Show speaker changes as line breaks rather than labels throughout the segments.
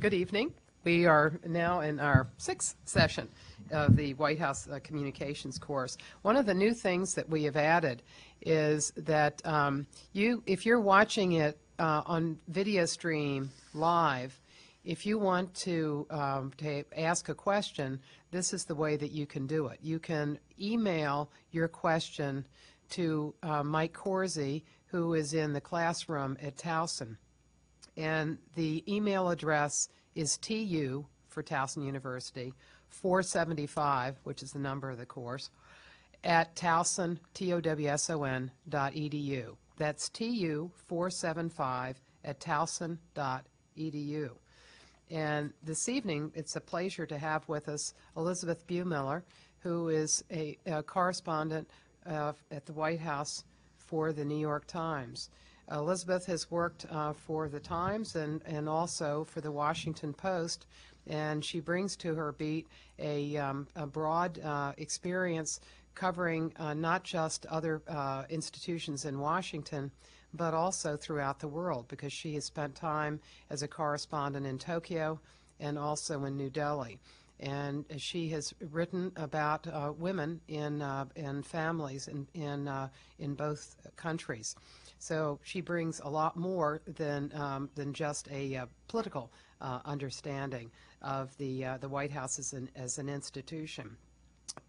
Good evening. We are now in our sixth session of the White House uh, Communications course. One of the new things that we have added is that um, you, if you're watching it uh, on video stream live, if you want to, um, to ask a question, this is the way that you can do it. You can email your question to uh, Mike Corsi, who is in the classroom at Towson. And the email address is TU for Towson University, 475, which is the number of the course, at Towson, T-O-W-S-O-N dot edu. That's TU 475 at towson dot edu. And this evening, it's a pleasure to have with us Elisabeth Bumiller, who is a, a correspondent uh, at the White House for the New York Times. Elisabeth has worked uh, for the Times and, and also for the Washington Post, and she brings to her beat a, um, a broad uh, experience covering uh, not just other uh, institutions in Washington, but also throughout the world because she has spent time as a correspondent in Tokyo and also in New Delhi. And she has written about uh, women in, uh, in families in, in, uh, in both countries. So she brings a lot more than, um, than just a uh, political uh, understanding of the, uh, the White House as an, as an institution.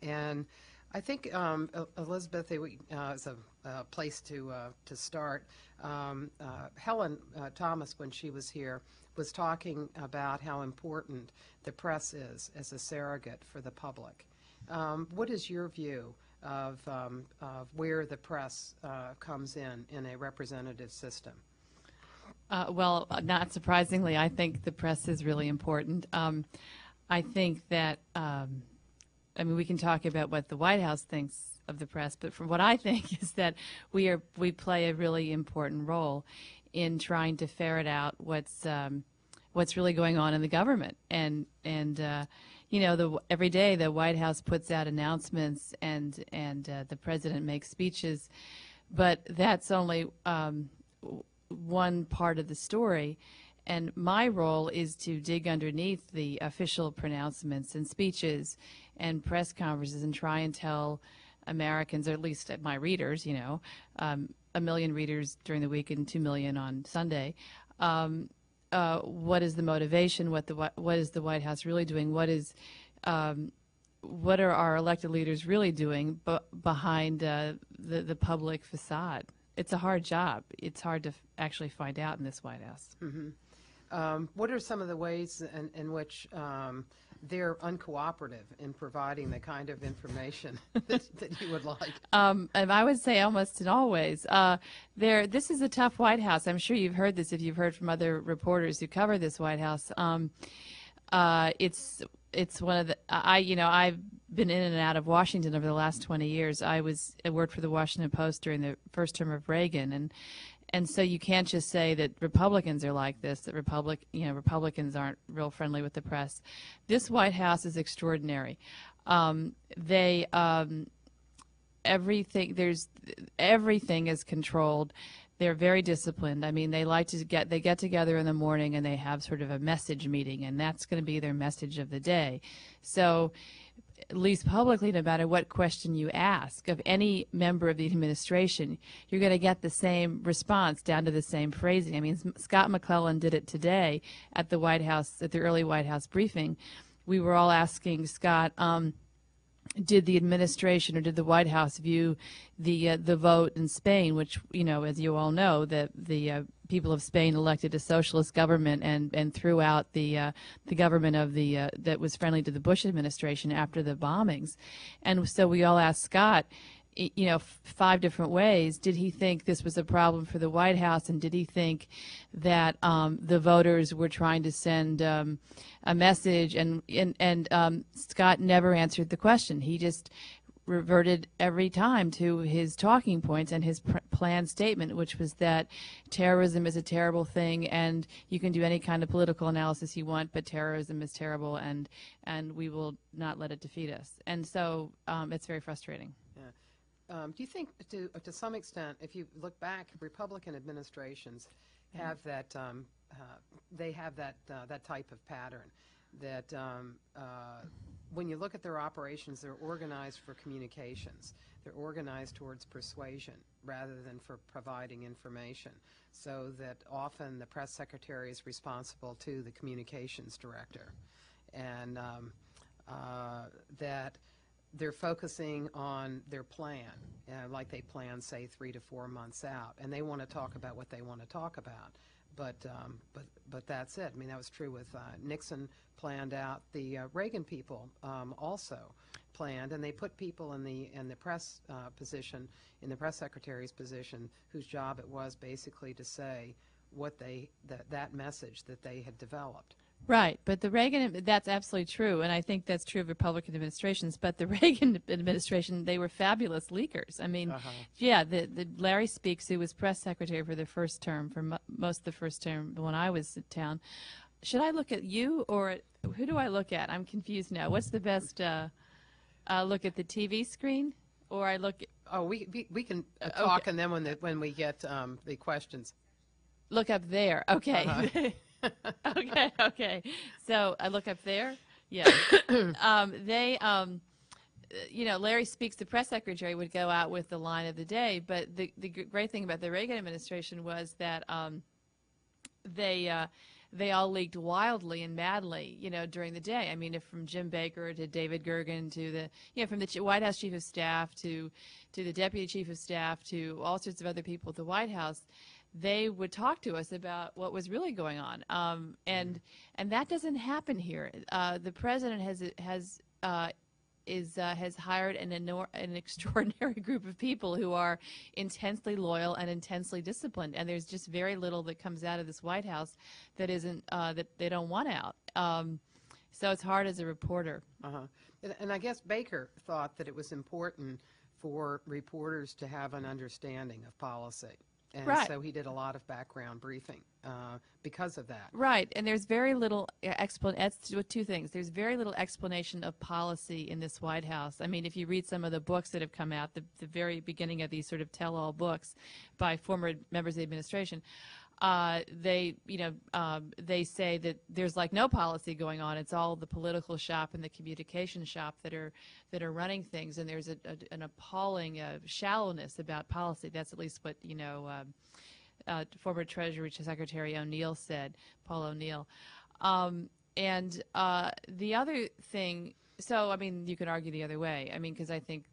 And I think, um, Elisabeth, is a, a, place to, to start. Um, Helen Thomas, when she was here, was talking about how important the press is as a surrogate for the public. Um, what is your view of, um, of where the press uh, comes in in a representative system?
Uh, well, not surprisingly, I think the press is really important. Um, I think that, um, I mean, we can talk about what the White House thinks of the press, but from what I think is that we are we play a really important role in trying to ferret out what's um, what's really going on in the government and and uh, you know, the, every day the White House puts out announcements and and uh, the president makes speeches, but that's only um, one part of the story. And my role is to dig underneath the official pronouncements and speeches and press conferences and try and tell Americans, or at least my readers, you know, um, a million readers during the week and two million on Sunday, um, uh, what is the motivation, what the what is the White House really doing, what is um, what are our elected leaders really doing behind uh, the the public facade? It's a hard job. It's hard to actually find out in this White House.
Mm-hmm. Um, what are some of the ways in, in which um, they're uncooperative in providing the kind of information that, that you would like?
Um, and I would say almost in all ways. Uh, there, this is a tough White House. I'm sure you've heard this if you've heard from other reporters who cover this White House. Um, uh, it's it's one of the I you know I've been in and out of Washington over the last 20 years. I was I worked for the Washington Post during the first term of Reagan, and and so you can't just say that Republicans are like this, that Republic, you know, Republicans aren't real friendly with the press. This White House is extraordinary. Um, they um, everything there's everything is controlled. They're very disciplined. I mean, they like to get they get together in the morning and they have sort of a message meeting, and that's going to be their message of the day. So at least publicly, no matter what question you ask of any member of the administration, you're going to get the same response down to the same phrasing. I mean, Scott McClellan did it today at the White House, at the early White House briefing. We were all asking Scott, um, did the administration or did the White House view the uh, the vote in Spain, which you know, as you all know, that the uh, people of Spain elected a socialist government and and threw out the uh, the government of the uh, that was friendly to the Bush administration after the bombings, and so we all asked Scott, you know, five different ways. Did he think this was a problem for the White House, and did he think that um, the voters were trying to send um, a message? And and and um, Scott never answered the question. He just reverted every time to his talking points and his pr- planned statement, which was that terrorism is a terrible thing, and you can do any kind of political analysis you want, but terrorism is terrible, and and we will not let it defeat us. And so um, it's very frustrating.
Um, do you think to, to some extent, if you look back, Republican administrations have that, um, uh, they have that, uh, that type of pattern, that um, uh, when you look at their operations, they're organized for communications. They're organized towards persuasion rather than for providing information. So that often the press secretary is responsible to the communications director. And um, uh, that they're focusing on their plan, uh, like they plan, say, three to four months out, and they want to talk about what they want to talk about. But um, but but that's it. I mean, that was true with uh, Nixon planned out. The uh, Reagan people um, also planned, and they put people in the in the press uh, position, in the press secretary's position, whose job it was basically to say what they that that message that they had developed.
Right, but the Reagan, that's absolutely true, and I think that's true of Republican administrations. But the Reagan administration, they were fabulous leakers. I mean, yeah, the, the Larry Speakes, who was press secretary for the first term, for mo- most of the first term when I was in town. Should I look at you or at, who do I look at? I'm confused now. What's the best? Uh, uh, look at the TV screen, or I look
Oh, we we, we can uh,
okay.
talk, and then when the, when we get um, the questions.
look up there. Okay.
Uh-huh.
okay, okay. So I look up there. Yeah. um, they, um, you know, Larry Speakes, the press secretary, would go out with the line of the day. But the the great thing about the Reagan administration was that um, they. Uh, they all leaked wildly and madly, you know, during the day. I mean, if from Jim Baker to David Gergen to the, you know, from the White House chief of staff to, to the deputy chief of staff to all sorts of other people at the White House, they would talk to us about what was really going on, um, and and that doesn't happen here. Uh, the president has has uh, is uh, has hired an enor- an extraordinary group of people who are intensely loyal and intensely disciplined, and there's just very little that comes out of this White House that isn't uh, that they don't want out. Um, so it's hard as a reporter.
Uh-huh. And, and I guess Baker thought that it was important for reporters to have an understanding of policy. And
Right.
so he did a lot of background briefing uh, because of that.
Right, and there's very little explanation. With two things, there's very little explanation of policy in this White House. I mean, if you read some of the books that have come out, the, the very beginning of these sort of tell-all books by former members of the administration, uh, they, you know, um, they say that there's like no policy going on. It's all the political shop and the communication shop that are that are running things, and there's a, a, an appalling uh, shallowness about policy. That's at least what you know. Um, uh, former Treasury Secretary O'Neill said, Paul O'Neill. Um, and uh, the other thing, so I mean, you could argue the other way. I mean, because I think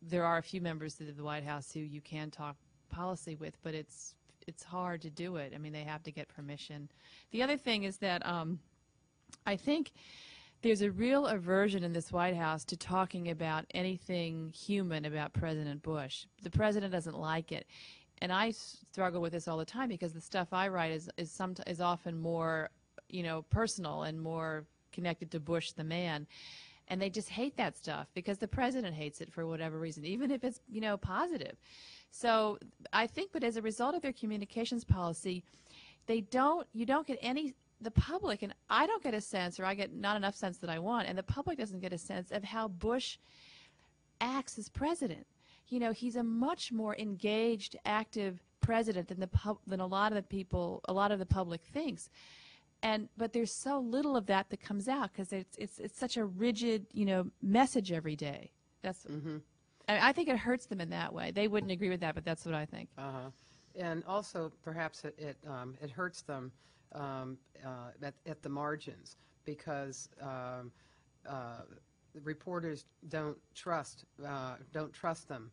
there are a few members of the White House who you can talk policy with, but it's it's hard to do it. I mean, they have to get permission. The other thing is that um, I think there's a real aversion in this White House to talking about anything human about President Bush. The president doesn't like it. And I struggle with this all the time because the stuff I write is is some is often more, you know, personal and more connected to Bush the man. And they just hate that stuff because the president hates it for whatever reason, even if it's, you know, positive. So I think, but as a result of their communications policy, they don't, you don't get any, the public, and I don't get a sense, or I get not enough sense that I want, and the public doesn't get a sense of how Bush acts as president. You know, he's a much more engaged, active president than the pub, than a lot of the people, a lot of the public thinks. And but there's so little of that that comes out because it's it's it's such a rigid, you know, message every day. That's. I, I think it hurts them in that way. They wouldn't agree with that, but that's what I think.
Uh-huh. And also, perhaps it it, um, it hurts them um, uh, at, at the margins because um, uh, reporters don't trust uh, don't trust them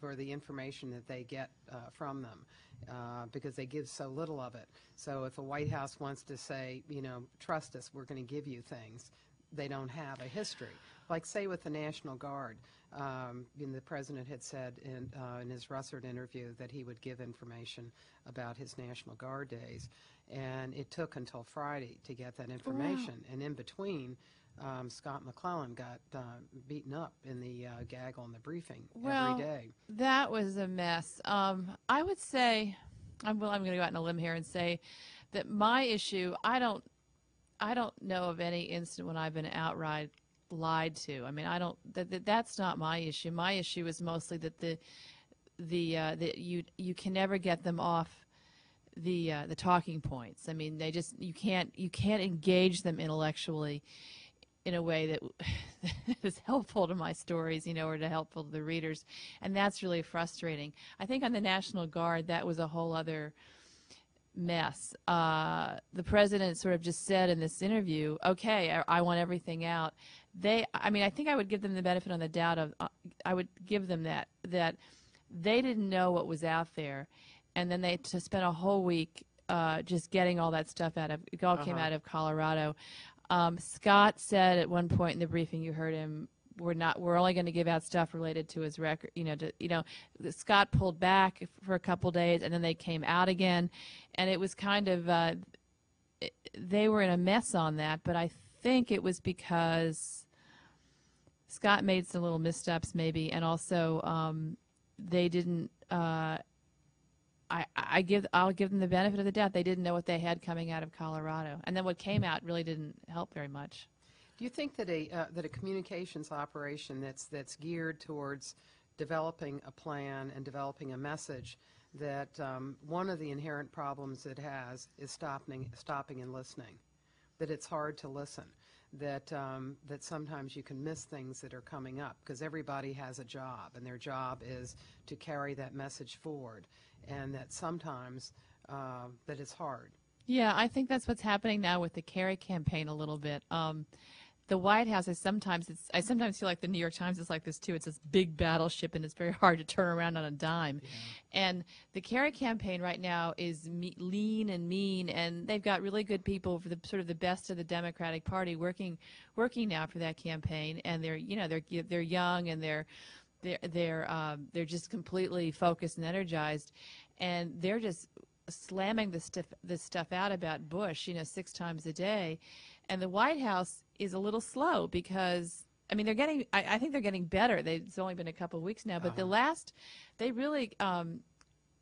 for the information that they get uh, from them uh, because they give so little of it. So if a White House wants to say, you know, trust us, we're going to give you things, they don't have a history. Like say with the National Guard, um, the president had said in, uh, in his Russert interview that he would give information about his National Guard days, and it took until Friday to get that information. And in between, um, Scott McClellan got uh, beaten up in the uh, gaggle in the briefing
Well,
every day.
That was a mess. Um, I would say, I'm, well, I'm going to go out on a limb here and say that my issue, I don't, I don't know of any instant when I've been outright lied to. I mean, I don't. That, that that's not my issue. My issue is mostly that the the uh, that you you can never get them off the uh, the talking points. I mean, they just you can't you can't engage them intellectually in a way that is helpful to my stories, you know, or to helpful to the readers, and that's really frustrating. I think on the National Guard that was a whole other mess. Uh, the president sort of just said in this interview, "Okay, I, I want everything out." They, I mean, I think I would give them the benefit on the doubt of, uh, I would give them that that they didn't know what was out there, and then they to spend a whole week uh, just getting all that stuff out of it all came out of Colorado. Um, Scott said at one point in the briefing, you heard him. We're not. We're only going to give out stuff related to his record. You know. To, you know. Scott pulled back for a couple days, and then they came out again, and it was kind of. Uh, they were in a mess on that, but I think it was because Scott made some little missteps, maybe, and also um, they didn't. Uh, I, I give I'll give them the benefit of the doubt. They didn't know what they had coming out of Colorado, and then what came out really didn't help very much.
Do you think that a, uh, that a communications operation that's, that's geared towards developing a plan and developing a message, that um, one of the inherent problems it has is stopping, stopping and listening? That it's hard to listen? That, um, that sometimes you can miss things that are coming up because everybody has a job and their job is to carry that message forward and that sometimes uh, that it's hard.
Yeah, I think that's what's happening now with the Kerry campaign a little bit. Um, the White House is sometimes it's I sometimes feel like the New York Times is like this too. It's this big battleship and it's very hard to turn around on a dime. And the Kerry campaign right now is me, lean and mean, and they've got really good people for the sort of the best of the Democratic Party working working now for that campaign. And they're you know they're they're young and they're they're they're um, they're just completely focused and energized, and they're just slamming this stuff this stuff out about Bush, you know, six times a day, and the White House is a little slow because. I mean, they're getting. I, I think they're getting better. They, it's only been a couple of weeks now, but the last, they really, um,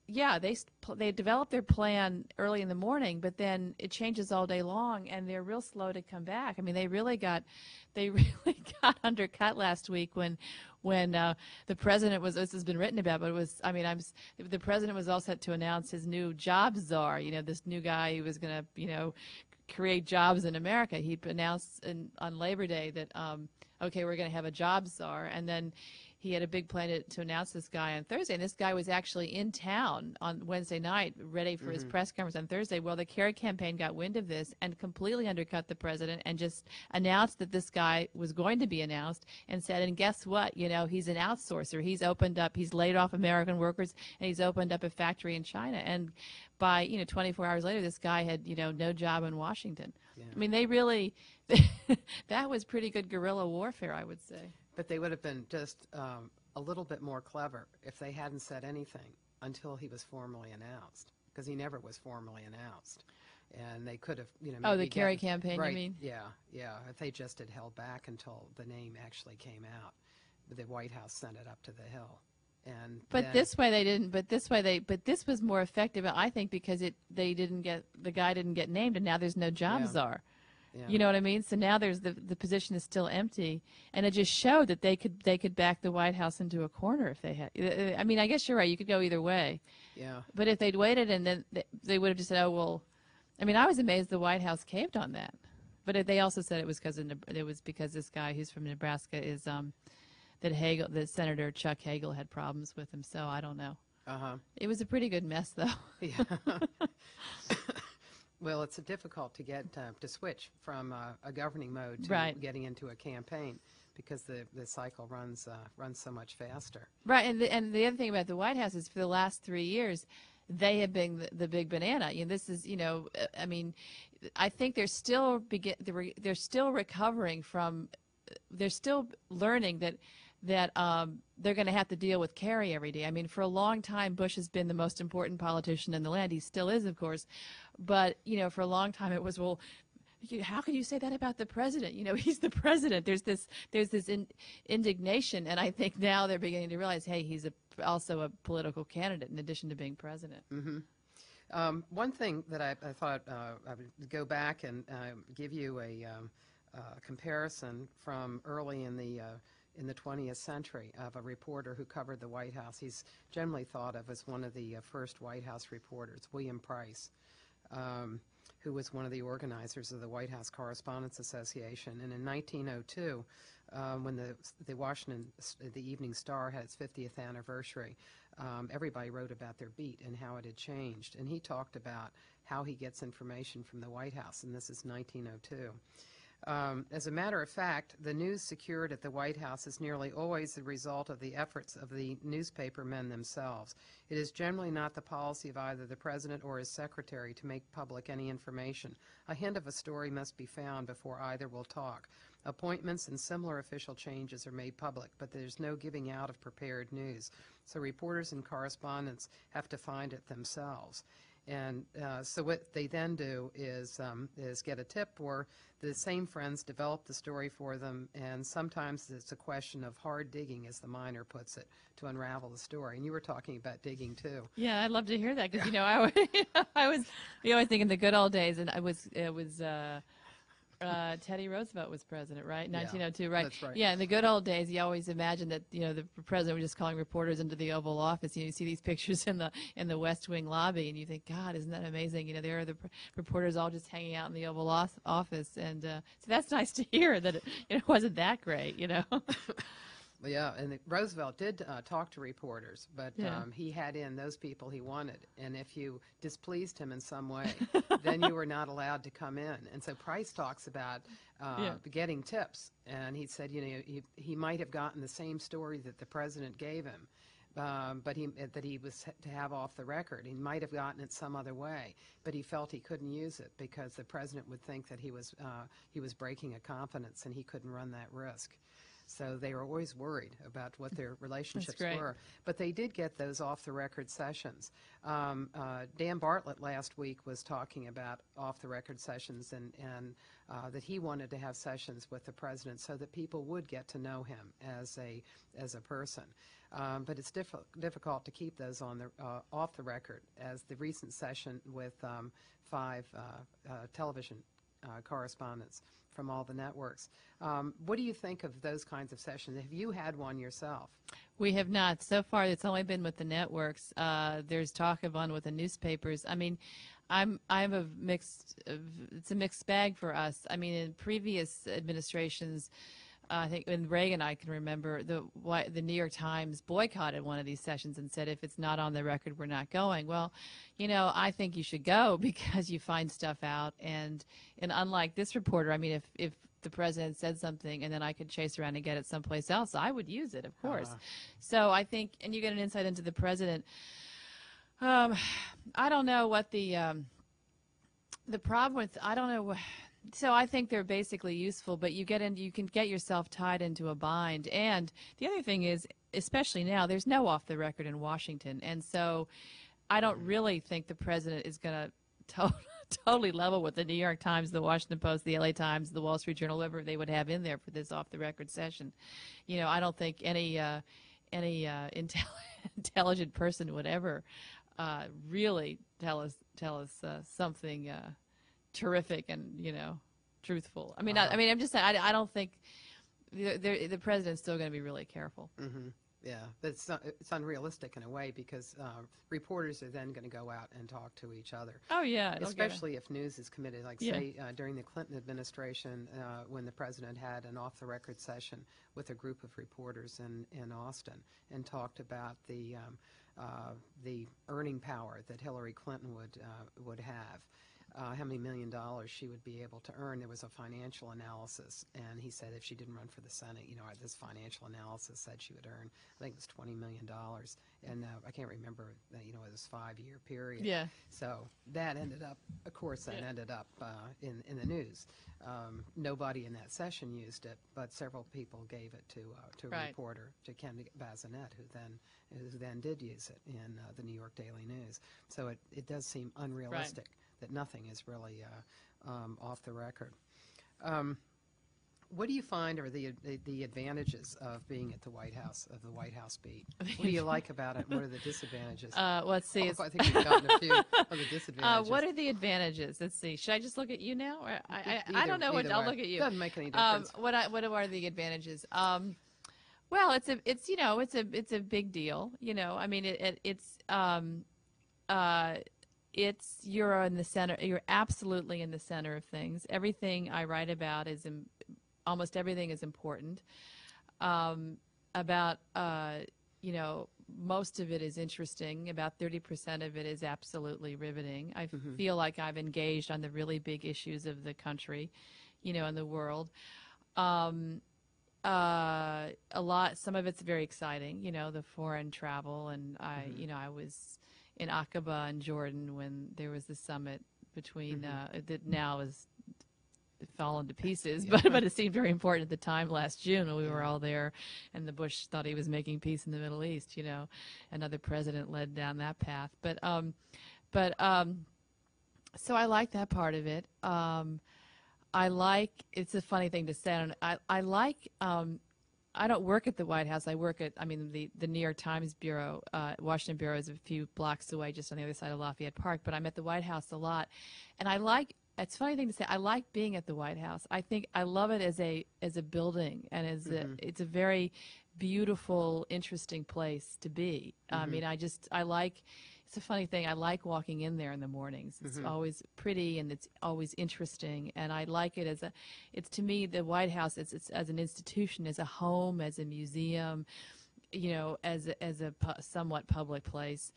yeah, they they develop their plan early in the morning, but then it changes all day long, and they're real slow to come back. I mean, they really got, they really got undercut last week when, when uh, the president was. This has been written about, but it was. I mean, I'm. The president was all set to announce his new job czar. You know, this new guy who was going to, you know, create jobs in America. He announced in, on Labor Day that, um, okay, we're going to have a job czar, and then he had a big plan to, to announce this guy on Thursday. And this guy was actually in town on Wednesday night, ready for his press conference on Thursday. Well, the Kerry campaign got wind of this and completely undercut the president and just announced that this guy was going to be announced and said, and guess what? You know, he's an outsourcer. He's opened up, he's laid off American workers, and he's opened up a factory in China. And by, you know, 24 hours later, this guy had, you know, no job in Washington. I mean, they really, that was pretty good guerrilla warfare, I would say.
But they would have been just um, a little bit more clever if they hadn't said anything until he was formally announced, because he never was formally announced. And they could have, you know.
Oh, the Kerry
gotten-
campaign, you mean?
Yeah, yeah. If they just had held back until the name actually came out, the White House sent it up to the Hill. And
But
then-
this way they didn't. But this way they. But this was more effective, I think, because it they didn't get the guy didn't get named, and now there's no job
Yeah.
czar.
Yeah.
You know what I mean? So now there's the the position is still empty, and it just showed that they could they could back the White House into a corner if they had. I mean, I guess you're right. You could go either way.
Yeah.
But if they'd waited and then they, they would have just said, "Oh well," I mean, I was amazed the White House caved on that. But they also said it was because it was because this guy who's from Nebraska is um, that Hagel, that Senator Chuck Hagel had problems with him. So I don't know.
Uh huh.
It was a pretty good mess, though.
Yeah. well, it's difficult to get uh, to switch from uh, a governing mode to
Right.
getting into a campaign because the, the cycle runs uh, runs so much faster.
Right, and the, and the other thing about the White House is for the last three years, they have been the, the big banana. You know, this is you know, uh, I mean, I think they're still begin they're, they're still recovering from, they're still learning that that um, they're going to have to deal with Kerry every day. I mean, for a long time, Bush has been the most important politician in the land. He still is, of course, but you know, for a long time it was well. how can you say that about the president? You know, he's the president. There's this, there's this in, indignation, and I think now they're beginning to realize, hey, he's a, also a political candidate in addition to being president.
Um, one thing that I, I thought uh, I would go back and uh, give you a, um, uh, comparison from early in the uh, in the 20th century of a reporter who covered the White House. He's generally thought of as one of the uh, first White House reporters, William Price, um, who was one of the organizers of the White House Correspondents Association. And in 1902, um, when the the Washington the Evening Star had its 50th anniversary, um, everybody wrote about their beat and how it had changed. And he talked about how he gets information from the White House, and this is 1902. Um, as a matter of fact, the news secured at the White House is nearly always the result of the efforts of the newspaper men themselves. It is generally not the policy of either the President or his secretary to make public any information. A hint of a story must be found before either will talk. Appointments and similar official changes are made public, but there's no giving out of prepared news. So reporters and correspondents have to find it themselves. And uh, so what they then do is um, is get a tip, or the same friends develop the story for them. And sometimes it's a question of hard digging, as the miner puts it, to unravel the story. And you were talking about digging too.
Yeah, I'd love to hear that because you know I, I was you know I think in the good old days, and I was it was. Uh, uh, Teddy Roosevelt was president, right?
Yeah,
1902, right?
that's right.
Yeah, in the good old days, you always imagined that you know the president was just calling reporters into the Oval Office. You, know, you see these pictures in the in the West Wing lobby, and you think, God, isn't that amazing? You know, there are the pr- reporters all just hanging out in the Oval Office, and uh, so that's nice to hear that it, it wasn't that great, you know.
Yeah, and Roosevelt did uh, talk to reporters, but
Yeah.
um, he had in those people he wanted. And if you displeased him in some way, then you were not allowed to come in. And so Price talks about uh,
Yeah.
getting tips. And he said, you know, he, he might have gotten the same story that the president gave him. Um, but he that he was to have off the record. He might have gotten it some other way, but he felt he couldn't use it because the president would think that he was uh, he was breaking a confidence and he couldn't run that risk. So they were always worried about what their relationships were. But they did get those off the record sessions. Um, uh, Dan Bartlett last week was talking about off the record sessions and, and uh, that he wanted to have sessions with the president so that people would get to know him as a as a person. Um, but it's diffi- difficult to keep those on the uh, off the record, as the recent session with um, five uh, uh, television uh, correspondents from all the networks. Um, what do you think of those kinds of sessions? Have you had one yourself?
We have not. So far, it's only been with the networks. Uh, there's talk of one with the newspapers. I mean, I'm I'm a mixed. It's a mixed bag for us. I mean, in previous administrations, uh, I think in Reagan, I can remember the why, the New York Times boycotted one of these sessions and said, if it's not on the record, we're not going. Well, you know, I think you should go because you find stuff out, and and unlike this reporter, I mean, if if the president said something and then I could chase around and get it someplace else, I would use it, of course. So I think, and you get an insight into the president. Um, I don't know what the um, the problem with I don't know. wh- So I think they're basically useful, but you get in, you can get yourself tied into a bind. And the other thing is, especially now, there's no off the record in Washington, and so I don't really think the president is going to totally level with the New York Times, the Washington Post, the LA Times, the Wall Street Journal, whoever they would have in there for this off the record session. You know, I don't think any uh, any uh, intel- intelligent person would ever uh, really tell us tell us uh, something uh, terrific and you know truthful. I mean, I, I mean, I'm just saying. I, I don't think the, the, president's still going to be really careful. Mm-hmm.
Yeah, but it's, it's unrealistic in a way because uh, reporters are then going to go out and talk to each other.
Oh yeah, don't get it.
Especially if news is committed, like
Yeah.
say uh, during the Clinton administration, uh, when the president had an off-the-record session with a group of reporters in, in Austin and talked about the um, uh, the earning power that Hillary Clinton would uh, would have. Uh, how many million dollars she would be able to earn. There was a financial analysis, and he said if she didn't run for the Senate, you know, this financial analysis said she would earn, I think it was twenty million dollars, and uh, I can't remember, uh, you know, it was five-year period.
Yeah.
So that ended up, of course, that
Yeah.
ended up uh, in, in the news. Um, Nobody in that session used it, but several people gave it to, uh, to a
Right.
reporter, to Ken Bazinet, who then, who then did use it in uh, the New York Daily News. So it, it does seem unrealistic that nothing is really uh, um, off the record. Um, What do you find are the, the- the advantages of being at the White House, of the White House beat? What do you like about it? What are the disadvantages?
Uh, let's see.
Oh, I think we've gotten a few of the
Uh,
disadvantages.
what are the advantages? Let's see. Should I just look at you now? Or I, I, I don't know what.
either
I'll look at you.
Doesn't make any
Um,
difference.
what I, what are the advantages? Um, well, it's a it's you know it's a it's a big deal. You know, I mean it, it it's um, uh, it's you're in the center. You're absolutely in the center of things. Everything I write about is im- almost everything is important. Um, about uh, you know most of it is interesting. About thirty percent of it is absolutely riveting. I feel like I've engaged on the really big issues of the country, you know, in the world. Um, uh, a lot. Some of it's very exciting. You know, the foreign travel, and I, you know, I was in Aqaba in Jordan when there was the summit between uh, that now is fallen to pieces, but but it seemed very important at the time last June when we were all there, and the Bush thought he was making peace in the Middle East. You know, another president led down that path, but um, but um, so I like that part of it. Um, I like. It's a funny thing to say. and I I like. Um, I don't work at the White House. I work at. I mean, the the New York Times bureau, uh, Washington bureau, is a few blocks away, just on the other side of Lafayette Park. But I'm at the White House a lot, and I like. It's a funny thing to say. I like being at the White House. I think I love it as a as a building and as a, it's a very beautiful, interesting place to be. I mean, I just I like. It's a funny thing. I like walking in there in the mornings. It's always pretty and it's always interesting, and I like it as a. It's to me the White House. It's, it's as an institution, as a home, as a museum, you know, as a, as a pu- somewhat public place,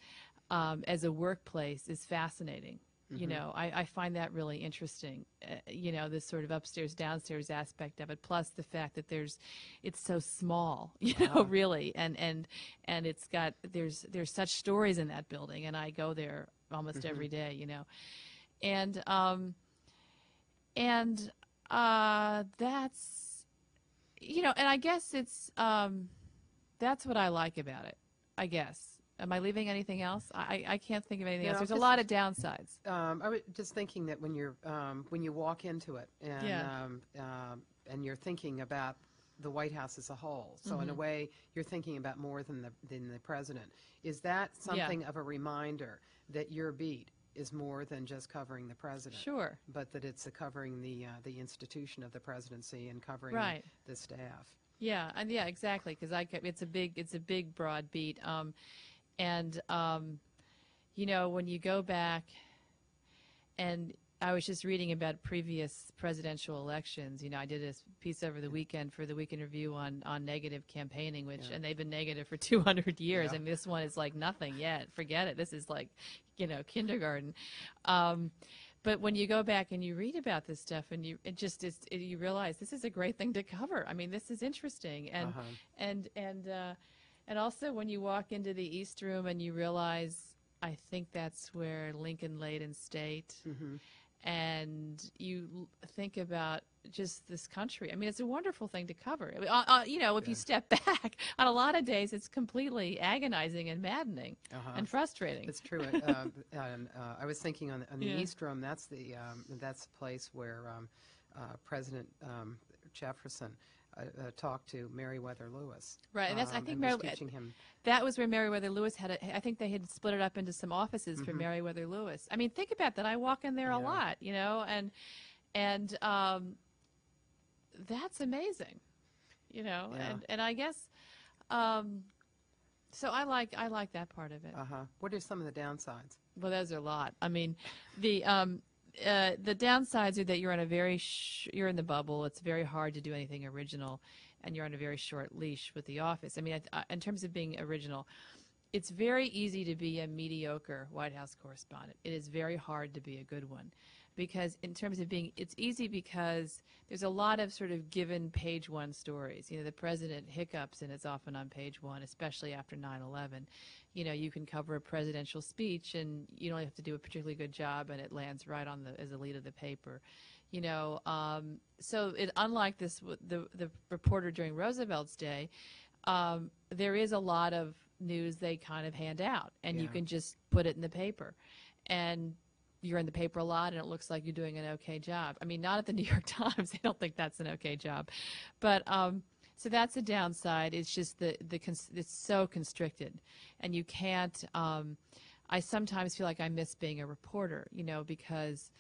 um, as a workplace is fascinating. You know, I, I find that really interesting. Uh, you know, this sort of upstairs downstairs aspect of it, plus the fact that there's, it's so small. You know, really, and and and it's got there's there's such stories in that building, and I go there almost every day. You know, and um, and uh, that's you know, and I guess it's um, that's what I like about it. I guess. Am I leaving anything else? I, I can't think of anything else. There's a
just-
lot of downsides.
Um, I was just thinking that when you're, um, when you walk into it and,
Yeah.
um, um, and you're thinking about the White House as a whole, so
Mm-hmm.
in a way, you're thinking about more than the, than the president. Is that something of a reminder that your beat is more than just covering the president?
Sure.
But that it's a covering the, uh, the institution of the presidency and covering
Right.
the staff?
Yeah, and yeah, exactly. Because I, ca- it's a big, it's a big, broad beat. Um, and um, you know, when you go back, and I was just reading about previous presidential elections. You know, I did a piece over the weekend for the Weekend Review on on negative campaigning, which and they've been negative for 200 years.
Yeah.
and this one is like nothing yet. Forget it. This is like, you know, kindergarten. Um, but when you go back and you read about this stuff, and you it just is, you realize this is a great thing to cover. I mean, this is interesting, and
Uh-huh.
and and uh, and also when you walk into the East Room and you realize, I think that's where Lincoln laid in state, and you think about just this country. I mean, it's a wonderful thing to cover. I mean, uh, uh, you know, if you step back, on a lot of days, it's completely agonizing and maddening
Uh-huh.
and frustrating.
It's true. uh, and, uh, I was thinking on, the- on the
Yeah.
East Room, that's the, um, that's the place where um, uh, President um, Jefferson uh, uh, talked to Meriwether Lewis.
Right, and that's- I
um,
think
and was
Meri-
teaching him.
That was where Meriwether Lewis had it. I think they had split it up into some offices for Meriwether Lewis. I mean, think about that. I walk in there a
Mm-hmm.
Lot, you know, and and um, that's amazing, you know,
Yeah.
and and I guess, um, so I like I like that part of it.
Uh-huh. What are some of the downsides?
Well, those are a lot. I mean, the um, uh, the downsides are that you're on a very you're in the bubble. It's very hard to do anything original, and you're on a very short leash with the office. I mean, I I- in terms of being original, it's very easy to be a mediocre White House correspondent. It is very hard to be a good one. Because in terms of being, it's easy because there's a lot of sort of given page one stories. You know, the president hiccups and it's often on page one, especially after 9/11. You know, you can cover a presidential speech and you don't have to do a particularly good job, and it lands right on the as the lead of the paper. You know, um, so it, unlike this, the the reporter during Roosevelt's day, um, there is a lot of news they kind of hand out, and you can just put it in the paper, and you're in the paper a lot and it looks like you're doing an okay job. I mean, not at the New York Times. They don't think that's an okay job. But um, so that's a downside. It's just the, the it's so constricted. And you can't, um, I sometimes feel like I miss being a reporter, you know, because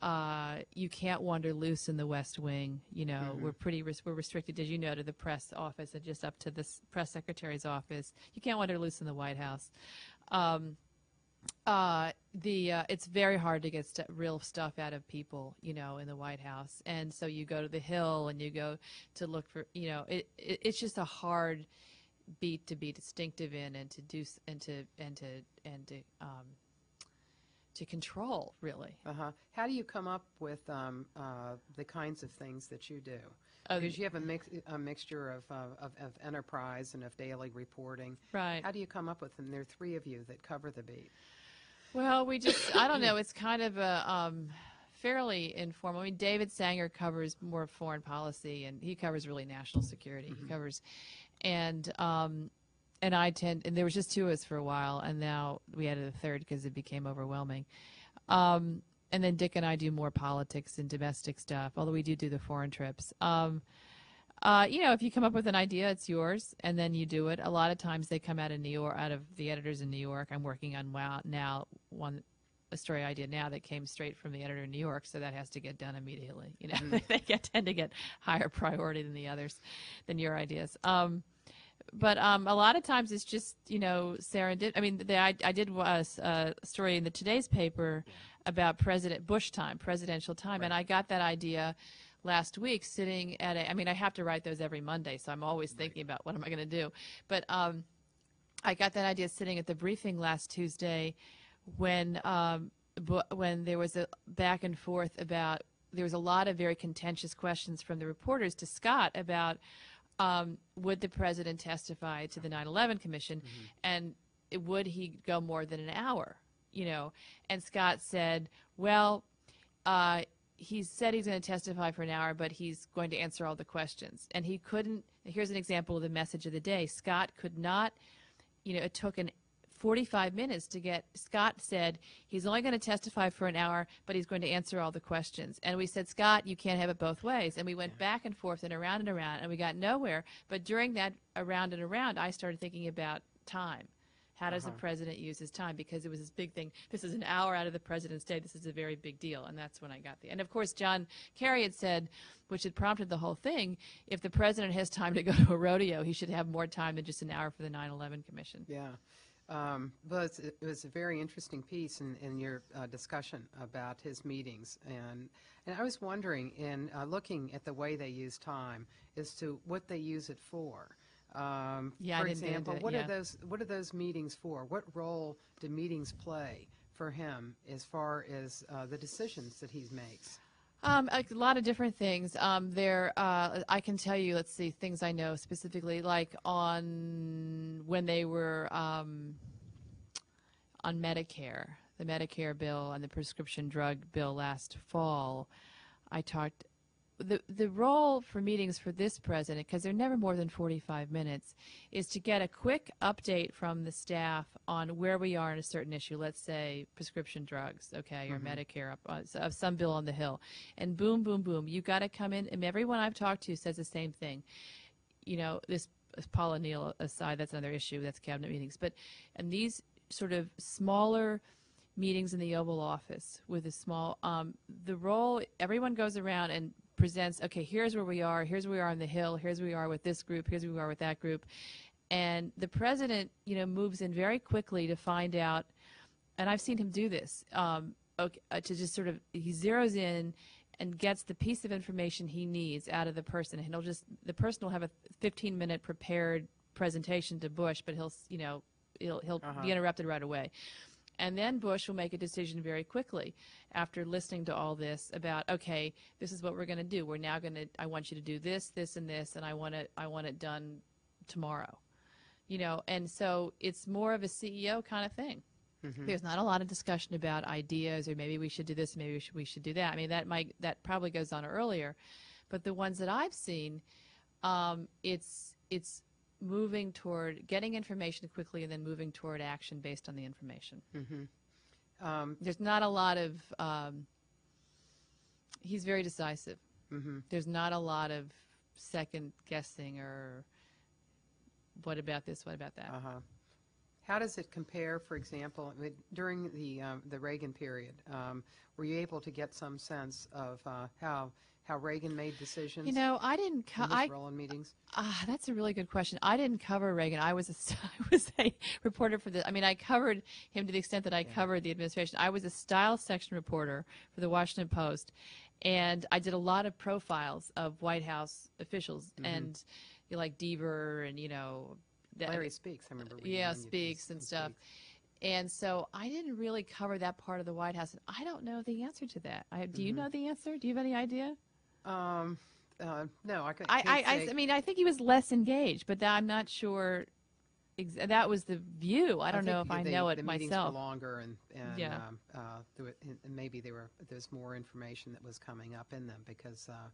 uh, you can't wander loose in the West Wing. You know, we're pretty res- we're restricted, as you know, to the press office and just up to the s- press secretary's office. You can't wander loose in the White House. Um, uh, the uh, it's very hard to get st- real stuff out of people, you know, in the White House, and so you go to the Hill and you go to look for, you know, it, it it's just a hard beat to be distinctive in and to do and to and to and to um, to control really.
Uh-huh. How do you come up with um, uh, the kinds of things that you do?
Oh,
Because you have a mix, a mixture of, uh, of, of enterprise and of daily reporting.
Right.
How do you come up with them? There are three of you that cover the beat.
Well, we just, I don't know, it's kind of a um, fairly informal. I mean, David Sanger covers more foreign policy and he covers really national security. He covers, and, um, and I tend, and there was just two of us for a while, and now we added a third because it became overwhelming. Um, and then Dick and I do more politics and domestic stuff, although we do do the foreign trips. Um, uh, you know, if you come up with an idea, it's yours, and then you do it. A lot of times they come out of New York, out of the editors in New York. I'm working on wow, now one a story idea now that came straight from the editor in New York, so that has to get done immediately. You know, they get, tend to get higher priority than the others, than your ideas. Um, but um, a lot of times it's just you know serendip. I mean, the, I, I did a, a story in the today's paper about President Bush time, presidential time, and I got that idea last week sitting at a. I mean, I have to write those every Monday, so I'm always thinking about what am I going to do. But um, I got that idea sitting at the briefing last Tuesday when um, when there was a back and forth about there was a lot of very contentious questions from the reporters to Scott about um, would the president testify to the 9/11 Commission, and would he go more than an hour? You know, and Scott said, well. Uh, he said he's going to testify for an hour, but he's going to answer all the questions. And he couldn't. Here's an example of the message of the day. Scott could not. You know, it took an 45 minutes to get. Scott said he's only going to testify for an hour, but he's going to answer all the questions. And we said, Scott, you can't have it both ways. And we went back and forth and around and around, and we got nowhere. But during that around and around, I started thinking about time. How does the uh-huh. president use his time? Because it was this big thing. This is an hour out of the president's day. This is a very big deal. And that's when I got the. And of course, John Kerry had said, which had prompted the whole thing, if the president has time to go to a rodeo, he should have more time than just an hour for the 9 11 Commission.
Yeah. Um, but it was a very interesting piece in, in your uh, discussion about his meetings. And, and I was wondering, in uh, looking at the way they use time, as to what they use it for. Um,
Yeah,
for
didn't get into
example,
it,
what
yeah.
are those what are those meetings for? What role do meetings play for him as far as uh, the decisions that he makes?
Um, a lot of different things. Um, there, uh, I can tell you. Let's see, things I know specifically, like on when they were um, on Medicare, the Medicare bill and the prescription drug bill last fall. I talked. The, the role for meetings for this president, because they're never more than 45 minutes, is to get a quick update from the staff on where we are in a certain issue. Let's say prescription drugs, okay, or Medicare, up, uh, of some bill on the Hill. And boom, boom, boom, you got to come in. And everyone I've talked to says the same thing. You know, this Paul O'Neill aside, that's another issue. That's cabinet meetings. But, and these sort of smaller meetings in the Oval Office with a small, um, the role, everyone goes around and presents, okay, here's where we are, here's where we are on the Hill, here's where we are with this group, here's where we are with that group. And the president, you know, moves in very quickly to find out, and I've seen him do this, um, okay, uh, to just sort of, he zeroes in and gets the piece of information he needs out of the person. And he'll just, the person will have a 15 minute prepared presentation to Bush, but he'll, you know, he'll, he'll be interrupted right away. And then Bush will make a decision very quickly after listening to all this about, okay, this is what we're going to do. We're now going to, I want you to do this, this, and this, and I want it, I want it done tomorrow. You know, and so it's more of a CEO kind of thing. There's not a lot of discussion about ideas or maybe we should do this, maybe we should, we should do that. I mean, that might, that probably goes on earlier. But the ones that I've seen, um, it's, it's moving toward getting information quickly and then moving toward action based on the information.
Um,
There's not a lot of. Um, he's very decisive.
Mm-hmm.
There's not a lot of second guessing or what about this, what about that.
Uh-huh. How does it compare, for example, during the, um, the Reagan period? um, Were you able to get some sense of uh, how, how Reagan made decisions?
You know, I didn't. Co- I
in meetings?
Ah, that's a really good question. I didn't cover Reagan. I was a, I was a reporter for the. I mean, I covered him to the extent that I covered the administration. I was a style section reporter for the Washington Post, and I did a lot of profiles of White House officials
Mm-hmm.
and you know, like Deaver and you know. that-
Larry Speakes, I remember.
yeah, Speakes and
Speakes.
stuff. And so I didn't really cover that part of the White House. And I don't know the answer to that. I, do
Mm-hmm.
you know the answer? Do you have any idea?
Um, uh, no, I, could-
I,
can't
I, I,
say-
I mean, I think he was less engaged, but that, I'm not sure. That was the view. I don't know if
think
I know it
the meetings were longer and, and
Yeah.
um, uh, were- and and maybe there were, there's more information that was coming up in them because uh,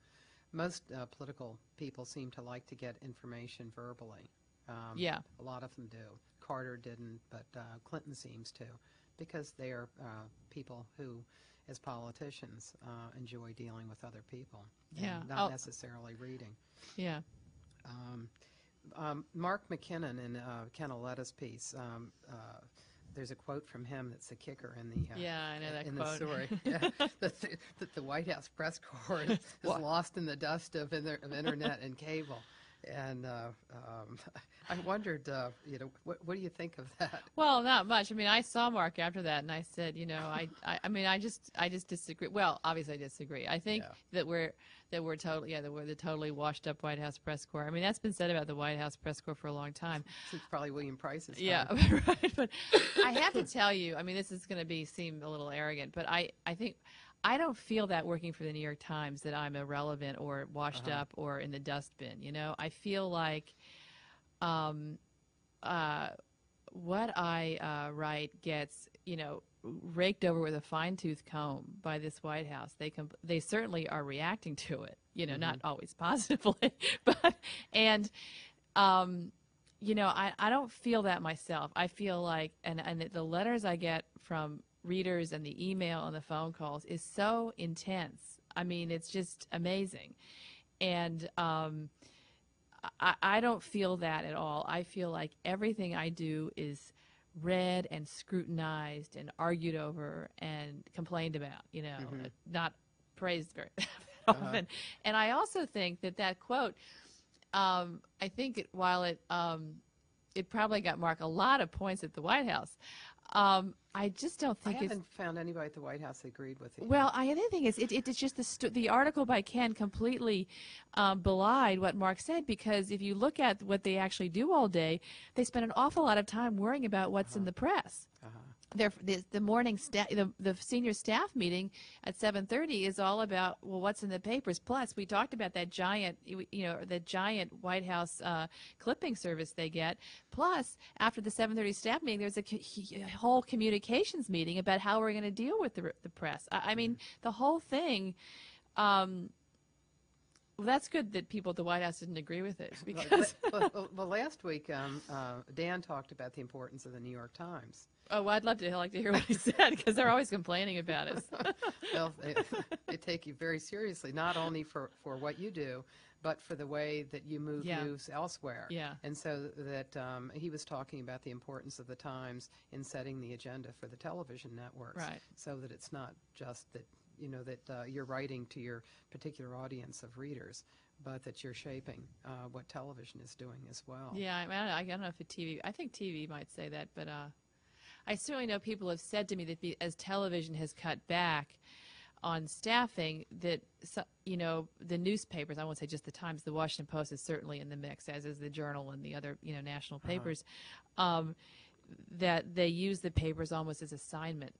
most uh, political people seem to like to get information verbally. Um,
Yeah.
A lot of them do. Carter didn't, but uh, Clinton seems to, because they are uh, people who, as politicians, uh, enjoy dealing with other people.
Yeah.
Not
Oh.
necessarily reading.
Yeah.
Um, um, Mark McKinnon in uh, Ken Auletta's piece, um, uh, there's a quote from him that's a kicker in the uh,
Yeah, I know that
in
quote.
the story. yeah, that, the, that the White House press corps is, is lost in the dust of, inter- of internet and cable. And uh, um, I wondered, uh, you know, what, what do you think of that?
Well, not much. I mean, I saw Mark after that, and I said, you know, I, I, I mean, I just, I just disagree. Well, obviously, I disagree. I think
Yeah.
that we're, that we're totally, yeah, that we're the totally washed up White House press corps. I mean, that's been said about the White House press corps for a long time.
It's probably William Price's
Yeah, right. But I have to tell you, I mean, this is going to be seem a little arrogant, but I, I think I don't feel that working for the New York Times that I'm irrelevant or washed up or in the dustbin. You know, I feel like um, uh, what I uh, write gets, you know, raked over with a fine tooth comb by this White House. They com- they certainly are reacting to it. You know, not always positively, but and um, you know, I, I don't feel that myself. I feel like, and, and the letters I get from readers and the email and the phone calls is so intense. I mean, it's just amazing. And um, I, I don't feel that at all. I feel like everything I do is read and scrutinized and argued over and complained about, you know, not praised very often. And I also think that that quote, um, I think it, while it um, it probably got Mark a lot of points at the White House, um, I just don't think it's
haven't found anybody at the White House that agreed with it.
well, I, the other thing is, it, it, it's just the st- the article by Ken completely um, belied what Mark said because if you look at what they actually do all day, they spend an awful lot of time worrying about what's in the press. Their, the, the morning staff, the, the senior staff meeting at 7:30 is all about well, what's in the papers. Plus, we talked about that giant, you know, the giant White House uh, clipping service they get. Plus, after the 7:30 staff meeting, there's a, a whole communications meeting about how we're going to deal with the, the press. I, I mean, the whole thing. Um, well, that's good that people at the White House didn't agree with it because.
well, well, well, last week, um, uh, Dan talked about the importance of the New York Times.
Oh, well, I'd love to like to hear what he said because they're always complaining about us.
Well, they, they take you very seriously, not only for, for what you do, but for the way that you move
Yeah.
news elsewhere.
Yeah.
And so that um, he was talking about the importance of the Times in setting the agenda for the television networks.
Right.
So that it's not just that, you know, that uh, you're writing to your particular audience of readers, but that you're shaping uh, what television is doing as well.
Yeah, I, mean, I, don't know, I don't know if the TV. I think TV might say that, but uh, I certainly know people have said to me that the, as television has cut back on staffing, that you know the newspapers. I won't say just the Times. The Washington Post is certainly in the mix, as is the Journal and the other you know national papers. Um, that they use the papers almost as assignment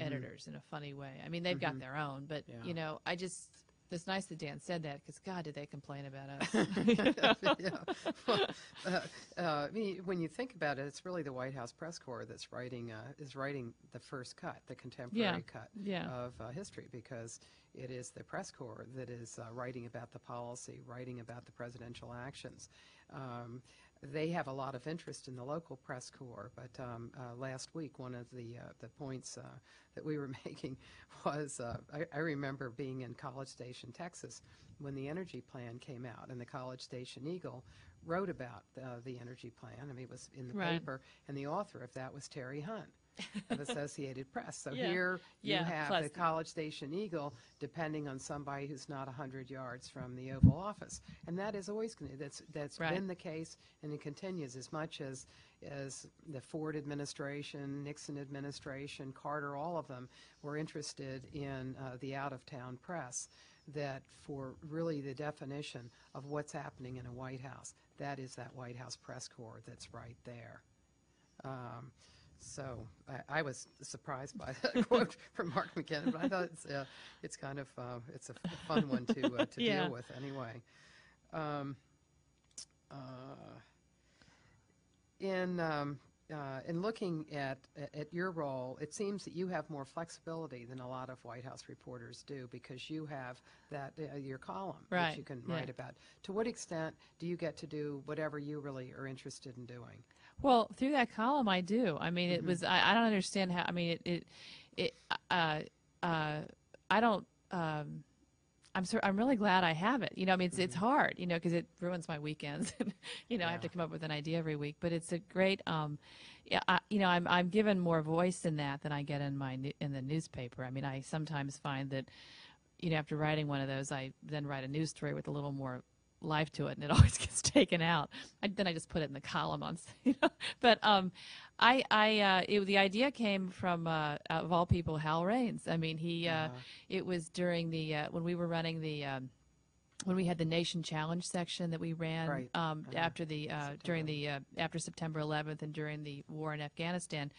editors in a funny way. I mean, they've got their own, but
Yeah.
you know, I just. It's nice that Dan said that because God, did they complain about us?
yeah. Well, uh, uh, I mean, when you think about it, it's really the White House press corps that's writing uh, is writing the first cut, the contemporary
Yeah.
cut
Yeah.
of uh, history, because it is the press corps that is uh, writing about the policy, writing about the presidential actions. Um, they have a lot of interest in the local press corps, but um, uh, last week, one of the, uh, the points uh, that we were making was, uh, I, I remember being in College Station, Texas, when the energy plan came out, and the College Station Eagle wrote about uh, the energy plan. I mean, it was in the
Right.
paper, and the author of that was Terry Hunt of Associated Press. So
Yeah.
here you
Yeah,
have the College Station Eagle depending on somebody who's not 100 yards from the Oval Office. And that is always, that's, that's
Right.
been the case, and it continues as much as, as the Ford administration, Nixon administration, Carter, all of them were interested in uh, the out-of-town press, that for really the definition of what's happening in a White House, that is that White House press corps that's right there. Um, So I, I was surprised by that quote from Mark McKinnon, but I thought it's, uh, it's kind of, uh, it's a f- fun one to, uh, to
Yeah.
deal with anyway. Um, uh, In, um, uh, in looking at, at your role, it seems that you have more flexibility than a lot of White House reporters do because you have that, uh, your column that you can
yeah.
write about. To what extent do you get to do whatever you really are interested in doing?
Well, through that column, I do. I mean, it was. I, I don't understand how. I mean, it. It. it uh, uh, I don't. Um, I'm. Sur- I'm really glad I have it. You know, I mean, it's it's hard. You know, because it ruins my weekends. you know, I have to come up with an idea every week. But it's a great. Um, yeah. I, you know, I'm I'm given more voice in that than I get in my in the newspaper. I mean, I sometimes find that. You know, after writing one of those, I then write a news story with a little more life to it, and it always gets taken out. I, then I just put it in the column on, you know. But um, I, I, uh, it, the idea came from uh, of all people, Howell Raines. I mean, he, uh,
Uh-huh.
it was during the uh, when we were running the. Um, when we had the Nation Challenge section that we ran
Right.
um,
Uh-huh.
after the uh, during the uh, after September 11th and during the war in Afghanistan,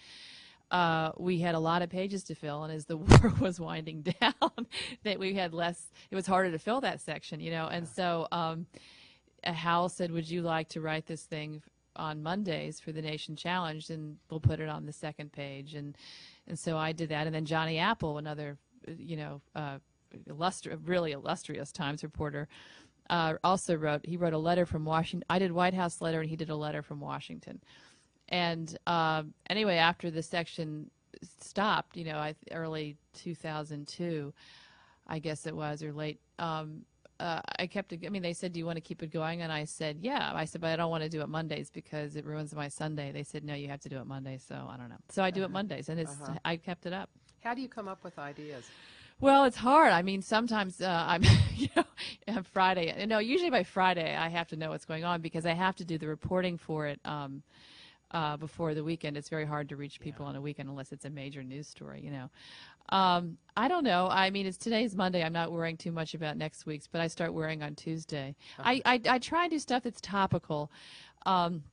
uh, we had a lot of pages to fill, and as the war was winding down, that we had less. It was harder to fill that section, you know. And so um, uh, Howell said, "Would you like to write this thing on Mondays for the Nation Challenge, and we'll put it on the second page?" And and so I did that, and then Johnny Apple, another, uh, you know, uh, illustri- really illustrious Times reporter. Uh, also wrote he wrote a letter from Washington. I did White House letter, and he did a letter from Washington. And um, anyway, after the section stopped, you know, I, early 2002, I guess it was, or late. Um, uh, I kept it. I mean, they said, "Do you want to keep it going?" And I said, "Yeah." I said, "But I don't want to do it Mondays because it ruins my Sunday." They said, "No, you have to do it Mondays." So I don't know. So I do it Mondays, and it's
Uh-huh.
I kept it up.
How do you come up with ideas?
Well, it's hard. I mean, sometimes uh, I'm, you know, Friday. No, usually by Friday I have to know what's going on because I have to do the reporting for it um, uh, before the weekend. It's very hard to reach people on a weekend unless it's a major news story, you know. Um, I don't know. I mean, it's today's Monday. I'm not worrying too much about next week's, but I start worrying on Tuesday. I, I I try and do stuff that's topical. Um,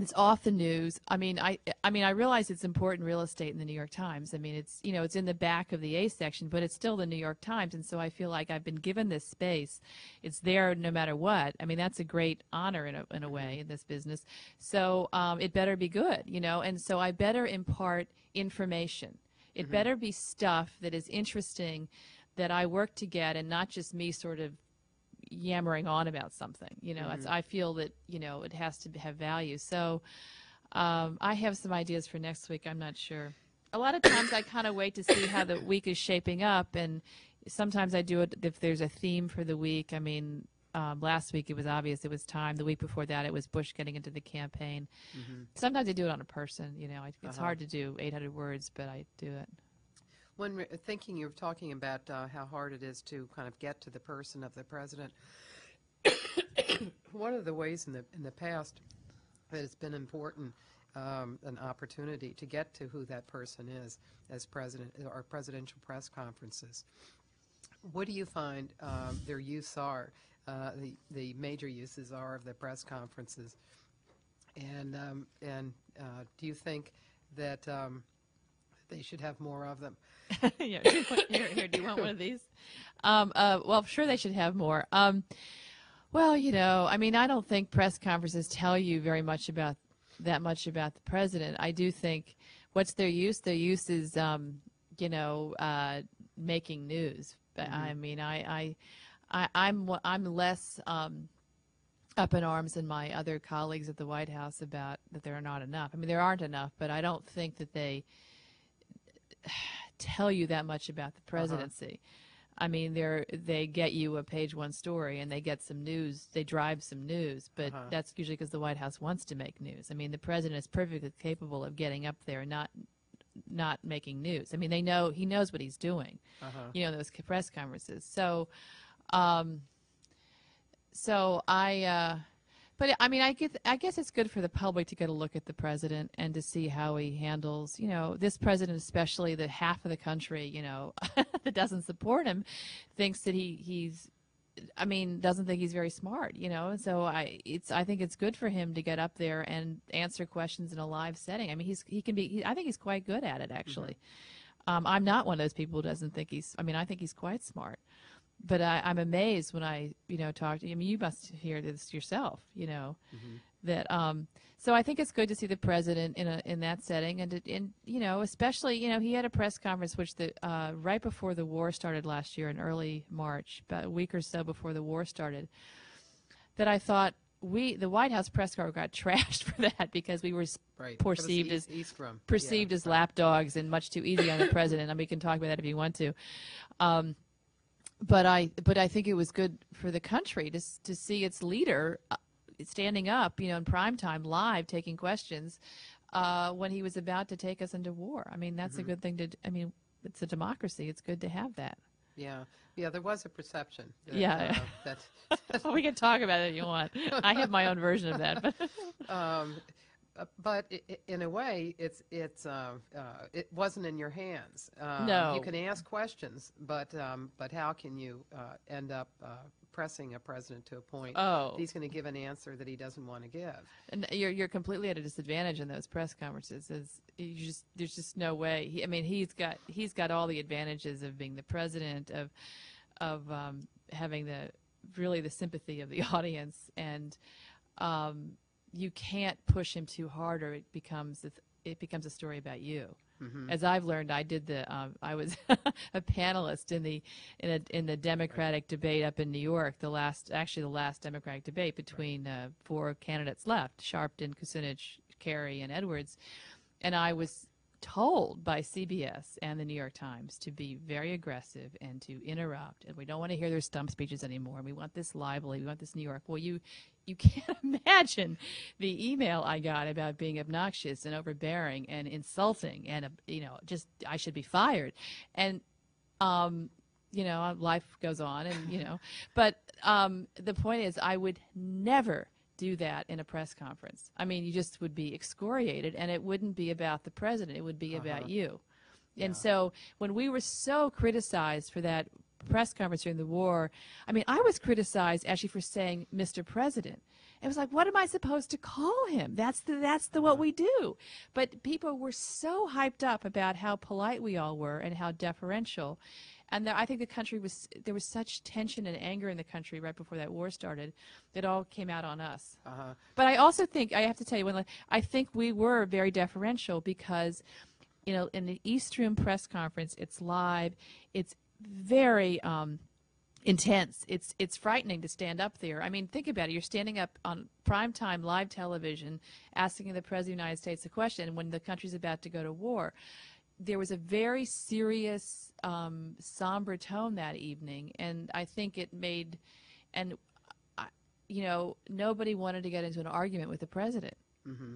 it's off the news. I mean, I I mean, I realize it's important real estate in the New York Times. I mean, it's you know, it's in the back of the A section, but it's still the New York Times, and so I feel like I've been given this space. It's there no matter what. I mean, that's a great honor in a in a way in this business. So um, it better be good, you know, and so I better impart information. It better be stuff that is interesting, that I work to get, and not just me sort of yammering on about something. You know, it's, I feel that you know it has to have value. So um, I have some ideas for next week. I'm not sure. A lot of times I kind of wait to see how the week is shaping up, and sometimes I do it if there's a theme for the week. I mean. Um, last week it was obvious it was time. The week before that it was Bush getting into the campaign. Sometimes I do it on a person. You know, I, it's
Uh-huh.
hard to do 800 words, but I do it.
When thinking, you were talking about uh, how hard it is to kind of get to the person of the president. One of the ways in the in the past that it's been important, um, an opportunity to get to who that person is as president, or presidential press conferences. What do you find um, their use are? Uh, the the major uses are of the press conferences, and um, and uh, do you think that um, they should have more of them?
yeah, here, here, do you want one of these? Um, uh, well, sure, they should have more. Um, well, you know, I mean, I don't think press conferences tell you very much about that much about the president. I do think what's their use? Their use is, um, you know, uh, making news. But I mean, I, I, I I'm I'm less. Um, up in arms than my other colleagues at the White House about that there are not enough. I mean, there aren't enough, but I don't think that they tell you that much about the presidency. I mean, they're they get you a page one story and they get some news, they drive some news, but
Uh-huh.
that's usually because the White House wants to make news. I mean, the president is perfectly capable of getting up there and not not making news. I mean, they know he knows what he's doing.
Uh-huh.
You know those press conferences. So, um, so I, uh, but I mean, I get, I guess it's good for the public to get a look at the president and to see how he handles, you know, this president, especially the half of the country, you know, that doesn't support him, thinks that he he's. I mean, doesn't think he's very smart, you know. And so I, it's, I think it's good for him to get up there and answer questions in a live setting. I mean, he's, he can be, he, I think he's quite good at it, actually. Um, I'm not one of those people who doesn't think he's. I mean, I think he's quite smart. But I, I'm amazed when I, you know, talk to. I mean, you must hear this yourself. You know, that. Um, so I think it's good to see the president in a in that setting, and and you know, especially you know, he had a press conference which the uh, right before the war started last year in early March, about a week or so before the war started. That I thought we, the White House press corps, got trashed for that because we were
Right.
Perceived as
East
perceived
Yeah.
as lapdogs and much too easy on the president. and we can talk about that if you want to. Um, but I, but I think it was good for the country to to see its leader uh, standing up, you know, in prime time, live, taking questions uh, when he was about to take us into war. I mean, that's a good thing to. I mean, it's a democracy. It's good to have that.
Yeah, yeah, there was a perception. that,
Yeah.
uh, That,
we can talk about it if you want. I have my own version of that, but
um, uh, but in a way, it's, it's, uh, uh, it wasn't in your hands. Uh,
No.
You can ask questions, but, um, but how can you uh, end up uh, pressing a president to a point?
Oh.
He's going to give an answer that he doesn't want to give.
And you're you're completely at a disadvantage in those press conferences. Is you just there's just no way. He, I mean, he's got he's got all the advantages of being the president of of um, having the really the sympathy of the audience, and um, you can't push him too hard, or it becomes a it becomes a story about you. As I've learned, I did the um, I was a panelist in the in a in the Democratic debate up in New York. The last actually the last Democratic debate between uh, four candidates left: Sharpton, Kucinich, Kerry, and Edwards. And I was told by CBS and the New York Times to be very aggressive and to interrupt. And we don't want to hear their stump speeches anymore. We want this lively. We want this New York. Well, you you can't imagine the email I got about being obnoxious and overbearing and insulting and you know just I should be fired. And um, you know, life goes on, and you know, but um, the point is, I would never do that in a press conference. I mean, you just would be excoriated, and it wouldn't be about the president; it would be about you. And so, when we were so criticized for that press conference during the war, I mean, I was criticized actually for saying "Mr. President." It was like, what am I supposed to call him? That's the that's the what we do. But people were so hyped up about how polite we all were and how deferential. And there, I think the country was there was such tension and anger in the country right before that war started that all came out on us.
Uh-huh.
But I also think I have to tell you, when I think we were very deferential because, you know, in the East Room press conference, it's live, it's very um, intense. It's it's frightening to stand up there. I mean, think about it. You're standing up on primetime live television, asking the president of the United States a question when the country's about to go to war. There was a very serious, um, somber tone that evening, and I think it made, and I- you know, nobody wanted to get into an argument with the president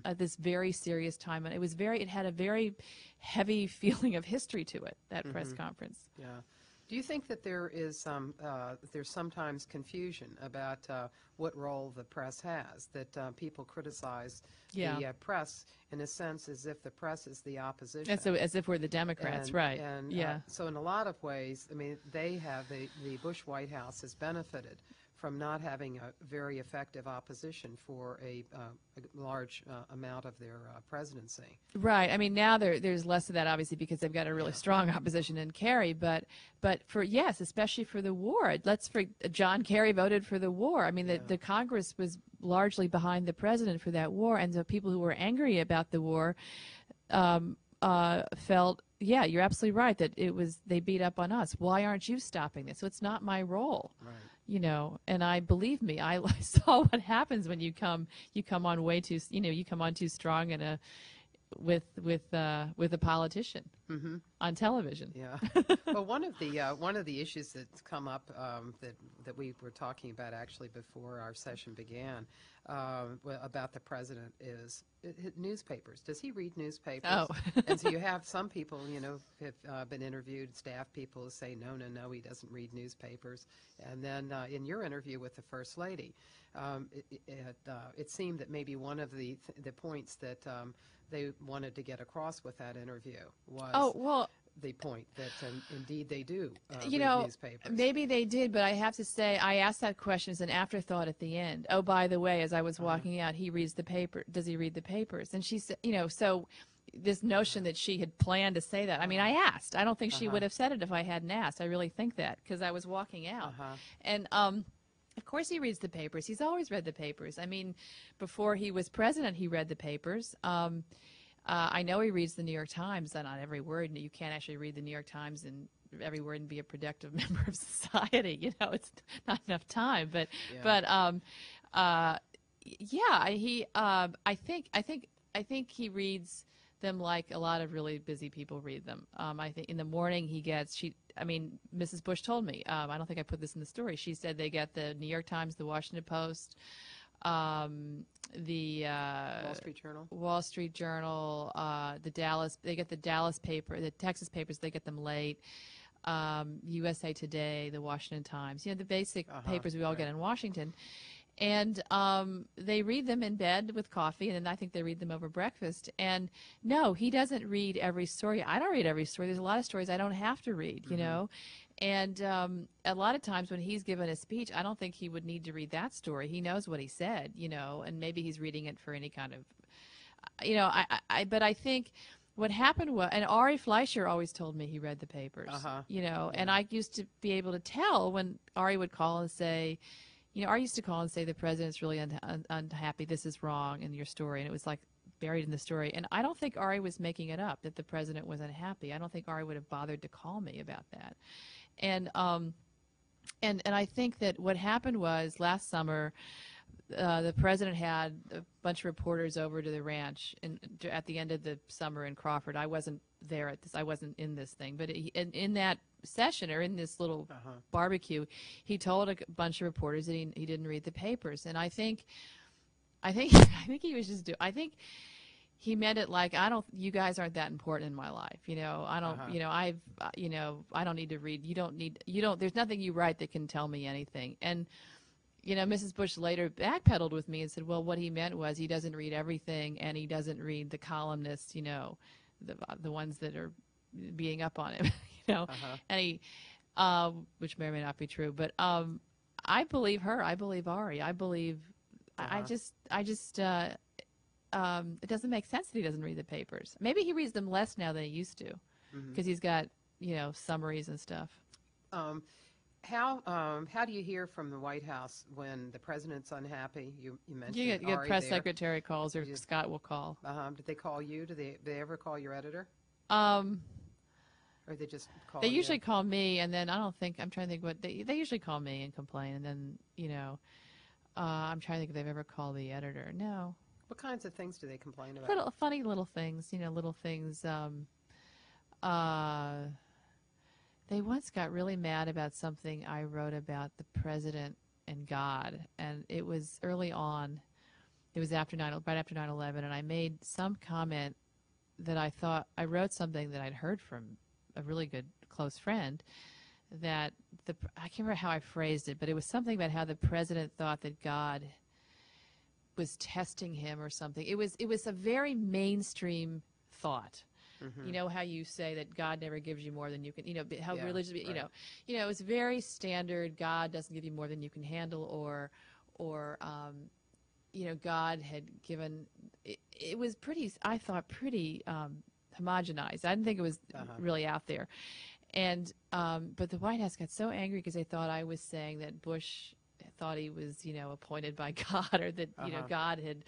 at this very serious time, and it was very. It had a very heavy feeling of history to it. That press conference.
Yeah. Do you think that there is some, uh, there's sometimes confusion about uh, what role the press has? That uh, people criticize
Yeah.
the uh, press in a sense as if the press is the opposition.
And so, as if we're the Democrats,
And-
right?
And, uh,
yeah.
so in a lot of ways, I mean, they have, the, the Bush White House has benefited from not having a very effective opposition for a, uh, a large uh, amount of their uh, presidency.
Right. I mean, now there, there's less of that, obviously, because they've got a really strong opposition in Kerry. But, but for yes, especially for the war. Let's for John Kerry voted for the war. I mean, the, the Congress was largely behind the president for that war, and so people who were angry about the war. Um, uh, felt, yeah, you're absolutely right that it was they beat up on us. Why aren't you stopping this? So it's not my role,
Right.
you know. And I believe me, I, I saw what happens when you come you come on way too, you know, you come on too strong in a with with uh, with a politician on television.
Yeah. well, one of the uh, one of the issues that's come up um, that that we were talking about actually before our session began um, about the president is i- newspapers. Does he read newspapers?
Oh.
and so you have some people, you know, have uh, been interviewed, staff people who say no, no, no, he doesn't read newspapers. And then uh, in your interview with the first lady, um, it, it, it, uh, it seemed that maybe one of the th- the points that um, they wanted to get across with that interview was
Oh well,
the point that um, indeed they do uh,
you
read
know, maybe they did, but I have to say, I asked that question as an afterthought at the end. Oh, by the way, as I
Uh-huh.
was walking out, he reads the paper. Does he read the papers? And she said, you know, so this notion that she had planned to say that. I mean, I asked. I don't think she
Uh-huh.
would have said it if I hadn't asked. I really think that because I was walking out,
Uh-huh.
and um. Of course, he reads the papers. He's always read the papers. I mean, before he was president, he read the papers. Um, uh, I know he reads the New York Times, not every word. You can't actually read the New York Times and every word and be a productive member of society. You know, it's not enough time. But,
Yeah.
but um, uh, yeah, he. Um, I think. I think. I think he reads them like a lot of really busy people read them. Um, I think in the morning he gets. She. I mean, Mrs. Bush told me. Um, I don't think I put this in the story. She said they get the New York Times, the Washington Post, um, the uh,
Wall Street Journal.
Wall Street Journal, uh, the Dallas, they get the Dallas paper, the Texas papers, they get them late. Um, USA Today, the Washington Times, you know, the basic
Uh-huh,
papers we all get in Washington. And um, they read them in bed with coffee, and then I think they read them over breakfast. And no, he doesn't read every story. I don't read every story. There's a lot of stories I don't have to read, you know. And um, a lot of times when he's given a speech, I don't think he would need to read that story. He knows what he said, you know, and maybe he's reading it for any kind of, you know, I, I, but I think what happened was, and Ari Fleischer always told me he read the papers,
Uh-huh.
you know, and I used to be able to tell when Ari would call and say, you know, Ari used to call and say the president's really un- un- unhappy. This is wrong in your story, and it was like buried in the story. And I don't think Ari was making it up that the president was unhappy. I don't think Ari would have bothered to call me about that. And um, and and I think that what happened was last summer, uh, the president had a bunch of reporters over to the ranch in, at the end of the summer in Crawford. I wasn't there at this. I wasn't in this thing, but he, in, in that session or in this little
Uh-huh.
barbecue, he told a bunch of reporters that he, he didn't read the papers, and I think, I think, I think he was just do. I think he meant it like I don't. You guys aren't that important in my life. You know, I don't.
Uh-huh.
You know, I've. uh, You know, I don't need to read. You don't need. You don't. There's nothing you write that can tell me anything. And you know, Mrs. Bush later backpedaled with me and said, well, what he meant was he doesn't read everything, and he doesn't read the columnists. You know, the the ones that are being up on him. Know,
Uh-huh.
and he, uh, which may or may not be true, but um, I believe her. I believe Ari. I believe. I, I
Uh-huh.
just. I just. Uh, um, it doesn't make sense that he doesn't read the papers. Maybe he reads them less now than he used to,
Mm-hmm.
because he's got you know summaries and stuff.
Um, how um, how do you hear from the White House when the president's unhappy? You you mentioned
You get, you get press
there.
secretary calls or
You
Scott will call.
Um, did they call you? Do they, they ever call your editor,
Um,
or they just call?
they
you?
usually call me, and then I don't think I'm trying to think what they they usually call me and complain, and then you know, uh, I'm trying to think if they've ever called the editor. No,
What kinds of things do they complain about?
little funny little things, you know, little things. Um, uh, they once got really mad about something I wrote about the president and God, and it was early on. It was after nine, right after 9/11, and I made some comment that I thought I wrote something that I'd heard from a really good close friend that the I can't remember how I phrased it, but it was something about how the president thought that God was testing him or something. It was it was a very mainstream thought. You know how you say that God never gives you more than you can. You know how
Yeah,
religious. You
right.
know, you know it's very standard. God doesn't give you more than you can handle, or or um, you know God had given. It, it was pretty. I thought pretty um, homogenized. I didn't think it was
Uh-huh.
really out there. And um, but the White House got so angry because they thought I was saying that Bush thought he was, you know, appointed by God, or that you know
Uh-huh.
God had,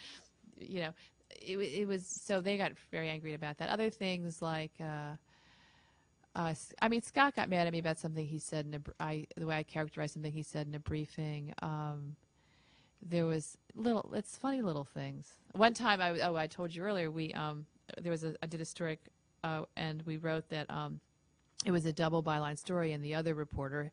you know, it, it was so they got very angry about that. Other things like, uh, uh, I mean, Scott got mad at me about something he said in a, the way I characterized something he said in a briefing. Um, there was little, it's funny little things. One time, I, oh, I told you earlier, we, um, there was a, I did a story, uh, and we wrote that, um, it was a double byline story, and the other reporter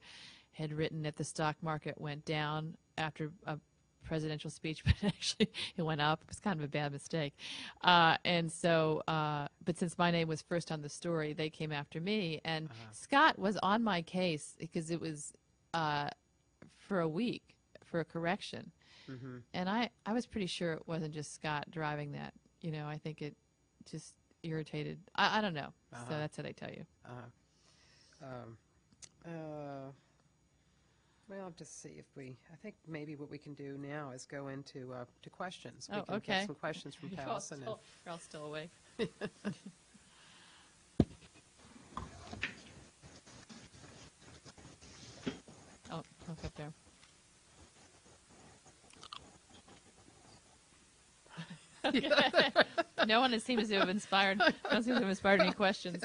had written that the stock market went down after a presidential speech, but actually it went up. It was kind of a bad mistake. Uh, and so, uh, but since my name was first on the story, they came after me. And Scott was on my case because it was uh, for a week for a correction. And I, I was pretty sure it wasn't just Scott driving that. You know, I think it just irritated. I, I don't know. So that's what I tell you.
Um, uh, Well, just see if we, I think maybe what we can do now is go into, uh, to questions. We
Oh,
can
okay.
get some questions from
You're all
Allison. and-
still, you're all still awake. oh, look up there. no one seems to have inspired. No one seems to have inspired any questions.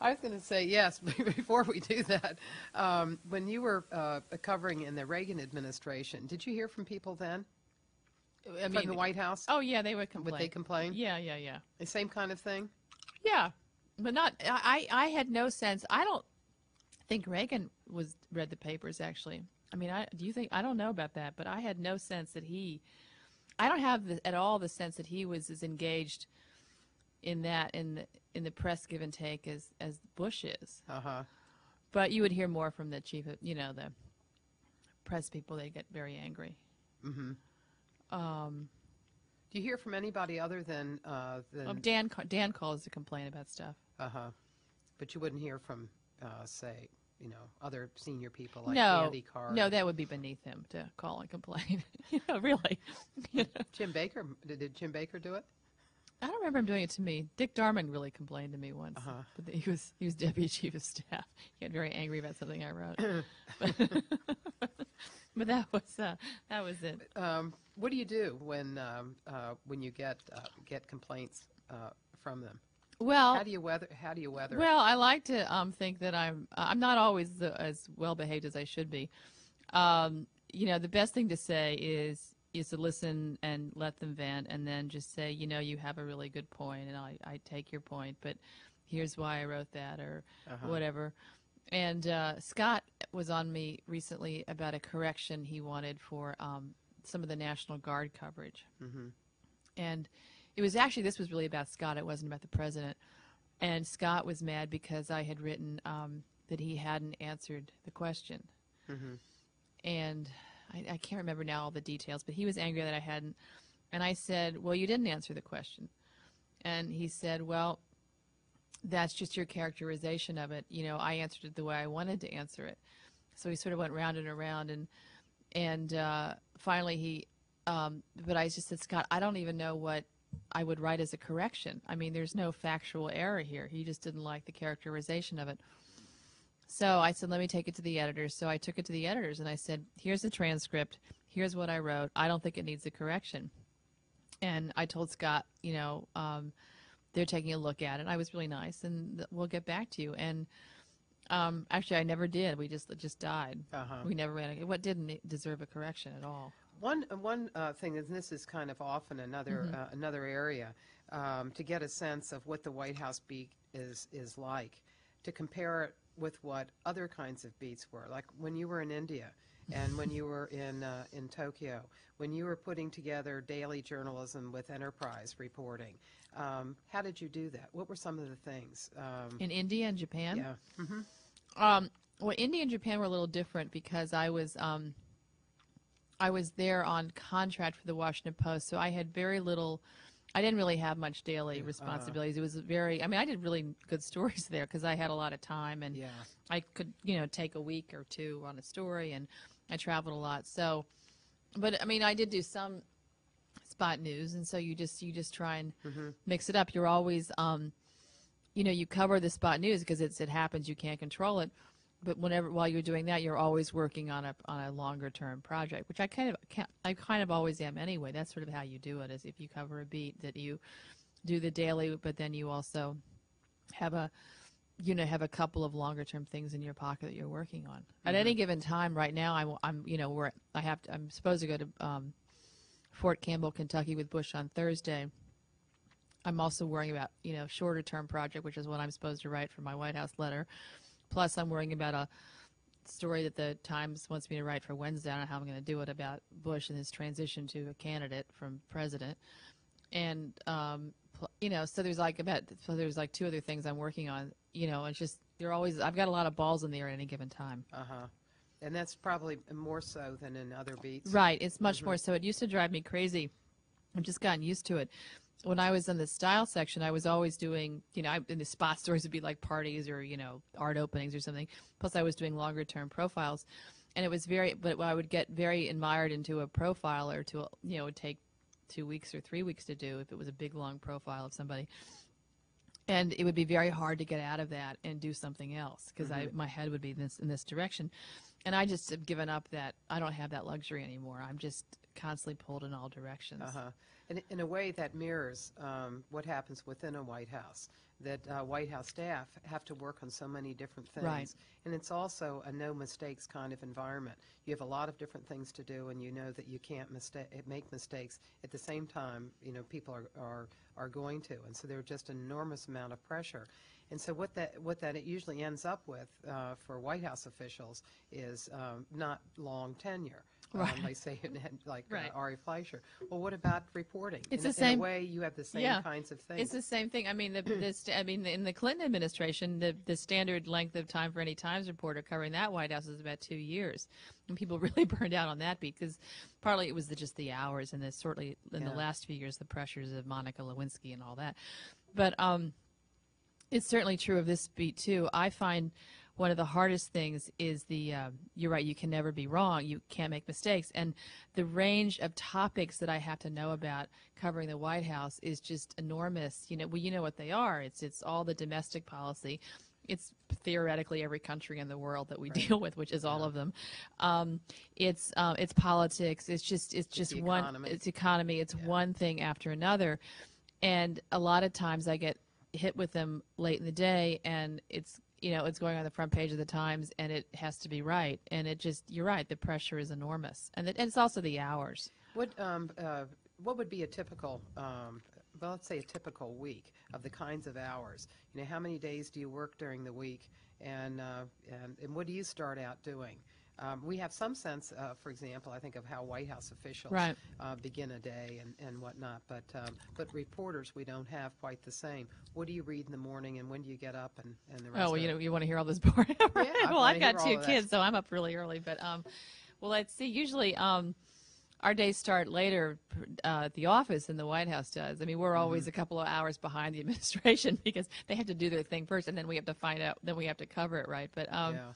I was going to say yes, but before we do that, um, when you were uh, covering in the Reagan administration, did you hear from people then?
I
From the White House?
Oh yeah, they would complain.
Would they complain?
Yeah, yeah, yeah.
The same kind of thing?
Yeah, but not. I I had no sense. I don't think Reagan was read the papers. Actually, I mean, I do you think I don't know about that, but I had no sense that he. I don't have the, at all the sense that he was as engaged in that in the in the press give and take as as Bush is.
Uh-huh.
But you would hear more from the chief of you know the press people. They get very angry. Mm-hmm.
Um, Do you hear from anybody other than, uh, than,
Well, Dan Dan calls to complain about stuff.
uh-huh, but you wouldn't hear from, uh, say, you know, other senior people like
no,
Andy Card?
no, that would be beneath him to call and complain. you know, really. You know,
Jim Baker, did did Jim Baker do it?
I don't remember him doing it to me. Dick Darman really complained to me once,
Uh-huh.
but he was he was deputy chief of staff. He got very angry about something I wrote. but that was uh, that was it.
Um, what do you do when, um, uh, when you get, uh, get complaints, uh, from them?
Well,
How do you weather, how do you weather?
Well, I like to um, think that I'm I'm not always the, as well behaved as I should be. Um, you know, the best thing to say is is to listen and let them vent, and then just say, you know, you have a really good point, and I, I take your point, but here's why I wrote that, or whatever. And uh, Scott was on me recently about a correction he wanted for um, some of the National Guard coverage. And it was actually, this was really about Scott, it wasn't about the president. And Scott was mad because I had written um, that he hadn't answered the question. And I, I can't remember now all the details, but he was angry that I hadn't. And I said, Well, you didn't answer the question. And he said, Well, that's just your characterization of it. You know, I answered it the way I wanted to answer it. So he sort of went round and around, and and uh, finally he. Um, but I just said, Scott, I don't even know what I would write as a correction. I mean, there's no factual error here. He just didn't like the characterization of it. So I said, let me take it to the editors. So I took it to the editors and I said, here's the transcript. Here's what I wrote. I don't think it needs a correction. And I told Scott, you know, um, they're taking a look at it. I was really nice, and th- we'll get back to you. And um, actually, I never did. We just it just died.
Uh-huh.
We never ran. A, what didn't deserve a correction at all.
One one uh, thing, and this is kind of often another uh, another area, um, to get a sense of what the White House beat is is like, to compare it with what other kinds of beats were, like when you were in India, and when you were in uh, in Tokyo, when you were putting together daily journalism with Enterprise reporting. Um, how did you do that? What were some of the things? Um,
In India and Japan.
yeah.
Um, well, India and Japan were a little different because I was um, I was there on contract for the Washington Post, so I had very little. I didn't really have much daily responsibilities. It was very. I mean, I did really good stories there because I had a lot of time and
Yeah.
I could, you know, take a week or two on a story, and I traveled a lot. So, but I mean, I did do some spot news, and so you just you just try and mix it up. You're always, um, you know, you cover the spot news because it's it happens. You can't control it, but whenever while you're doing that, you're always working on a on a longer term project, which I kind of can't, I kind of always am anyway. That's sort of how you do it. Is if you cover a beat that you do the daily, but then you also have a you know have a couple of longer term things in your pocket that you're working on at any given time. Right now, I'm I'm you know where I have to, I'm supposed to go to um, Fort Campbell, Kentucky with Bush on Thursday. I'm also worrying about you know shorter term project, which is what I'm supposed to write for my White House letter. Plus, I'm worrying about a story that the Times wants me to write for Wednesday. I don't know how I'm going to do it about Bush and his transition to a candidate from president. And um, you know, so there's like about so there's like two other things I'm working on. You know, it's just they're always I've got a lot of balls in the air at any given time.
Uh-huh. And that's probably more so than in other beats.
Right. It's much more so. It used to drive me crazy. I've just gotten used to it. When I was in the style section, I was always doing, you know, I, in the spot stores would be like parties or, you know, art openings or something. Plus, I was doing longer term profiles. And it was very, but I would get very admired into a profile or to, you know, it would take two weeks or three weeks to do if it was a big, long profile of somebody. And it would be very hard to get out of that and do something else because I my head would be in this in this direction, and I just have given up that I don't have that luxury anymore. I'm just constantly pulled in all directions.
Uh-huh. And in a way, that mirrors um, what happens within a White House, that uh, White House staff have to work on so many different things.
Right.
And it's also a no mistakes kind of environment. You have a lot of different things to do, and you know that you can't mistake, make mistakes. At the same time, you know, people are, are, are going to. And so there's just an enormous amount of pressure. And so what that, what that it usually ends up with uh, for White House officials is um, not long tenure.
Right.
Um, they say, it like
Right.
uh, Ari Fleischer. Well, what about reporting?
It's
in,
the
a- In
same-
a way, you have the same
Yeah.
kinds of things.
It's the same thing. I mean, the, the st- I mean, in the Clinton administration, the the standard length of time for any Times reporter covering that White House is about two years, and people really burned out on that because partly it was the, just the hours, and then certainly in
Yeah.
the last few years the pressures of Monica Lewinsky and all that. But um, it's certainly true of this beat too. I find one of the hardest things is the uh, you're right. You can never be wrong. You can't make mistakes, and the range of topics that I have to know about covering the White House is just enormous. You know, well, you know what they are. It's it's all the domestic policy. It's theoretically every country in the world that we deal with, which is all of them. Um, it's um, it's politics. It's just it's just one.
economy.
It's economy. It's one thing after another, and a lot of times I get hit with them late in the day, and it's you know it's going on the front page of the Times, and it has to be right, and it just you're right. The pressure is enormous, and, and it's also the hours.
What, um, uh, what would be a typical, um, well, let's say a typical week of the kinds of hours? You know, how many days do you work during the week, and, uh, and, and what do you start out doing? Um, we have some sense, uh, for example, I think of how White House officials
Right.
uh, begin a day and, and whatnot, but, um, but reporters, we don't have quite the same. What do you read in the morning, and when do you get up, and, and the rest
Oh,
of
well, you know, you want to hear all this boring. right?
yeah,
well, I've got two kids, so I'm up really early. But um, well, let's see. Usually, um, our days start later uh, at the office than the White House does. I mean, we're always
Mm-hmm.
a couple of hours behind the administration because they have to do their thing first, and then we have to find out. Then we have to cover it, right? But um,
Yeah.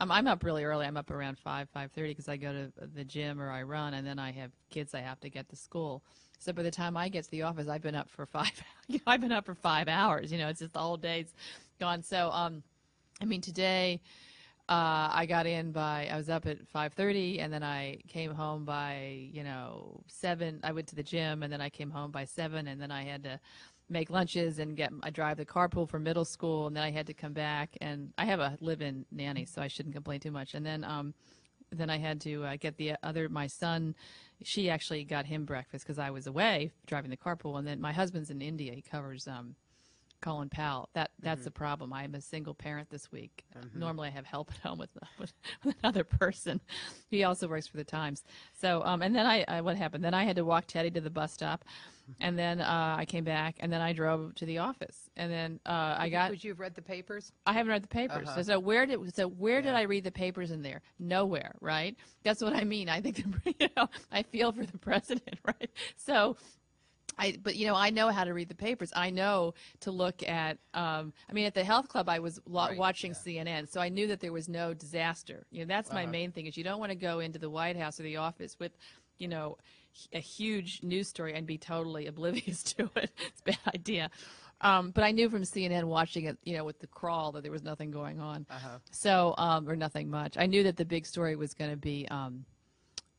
Um, I'm up really early. I'm up around five, five thirty because I go to the gym or I run, and then I have kids I have to get to school. So by the time I get to the office, I've been up for five. You know, I've been up for five hours. You know, it's just the whole day's gone. So, um, I mean, today uh, I got in by I was up at five thirty, and then I came home by you know seven. I went to the gym, and then I came home by seven, and then I had to make lunches and get I drive the carpool for middle school, and then I had to come back, and I have a live-in nanny, so I shouldn't complain too much. And then um, then I had to uh, get the other my son. She actually got him breakfast because I was away driving the carpool, and then my husband's in India. He covers um, Colin Powell. That that's the problem. I am a single parent this week. Normally, I have help at home with, with, with another person. He also works for the Times. So, um, and then I, I what happened? Then I had to walk Teddy to the bus stop, and then uh, I came back, and then I drove to the office, and then uh, I got.
Would you have read the papers?
I haven't read the papers.
Uh-huh.
So, where did so where did I read the papers in there? Nowhere, right? That's what I mean. I think the, you know I feel for the president, right? So. I, but you know, I know how to read the papers. I know to look at. Um, I mean, at the health club, I was lo-
Right,
watching CNN, so I knew that there was no disaster. You know, that's my
Uh-huh.
main thing. Is you don't want to go into the White House or the office with, you know, a huge news story and be totally oblivious to it. It's a bad idea. Um, but I knew from CNN watching it, you know, with the crawl that there was nothing going on.
Uh-huh.
So, um, or nothing much. I knew that the big story was going to be um,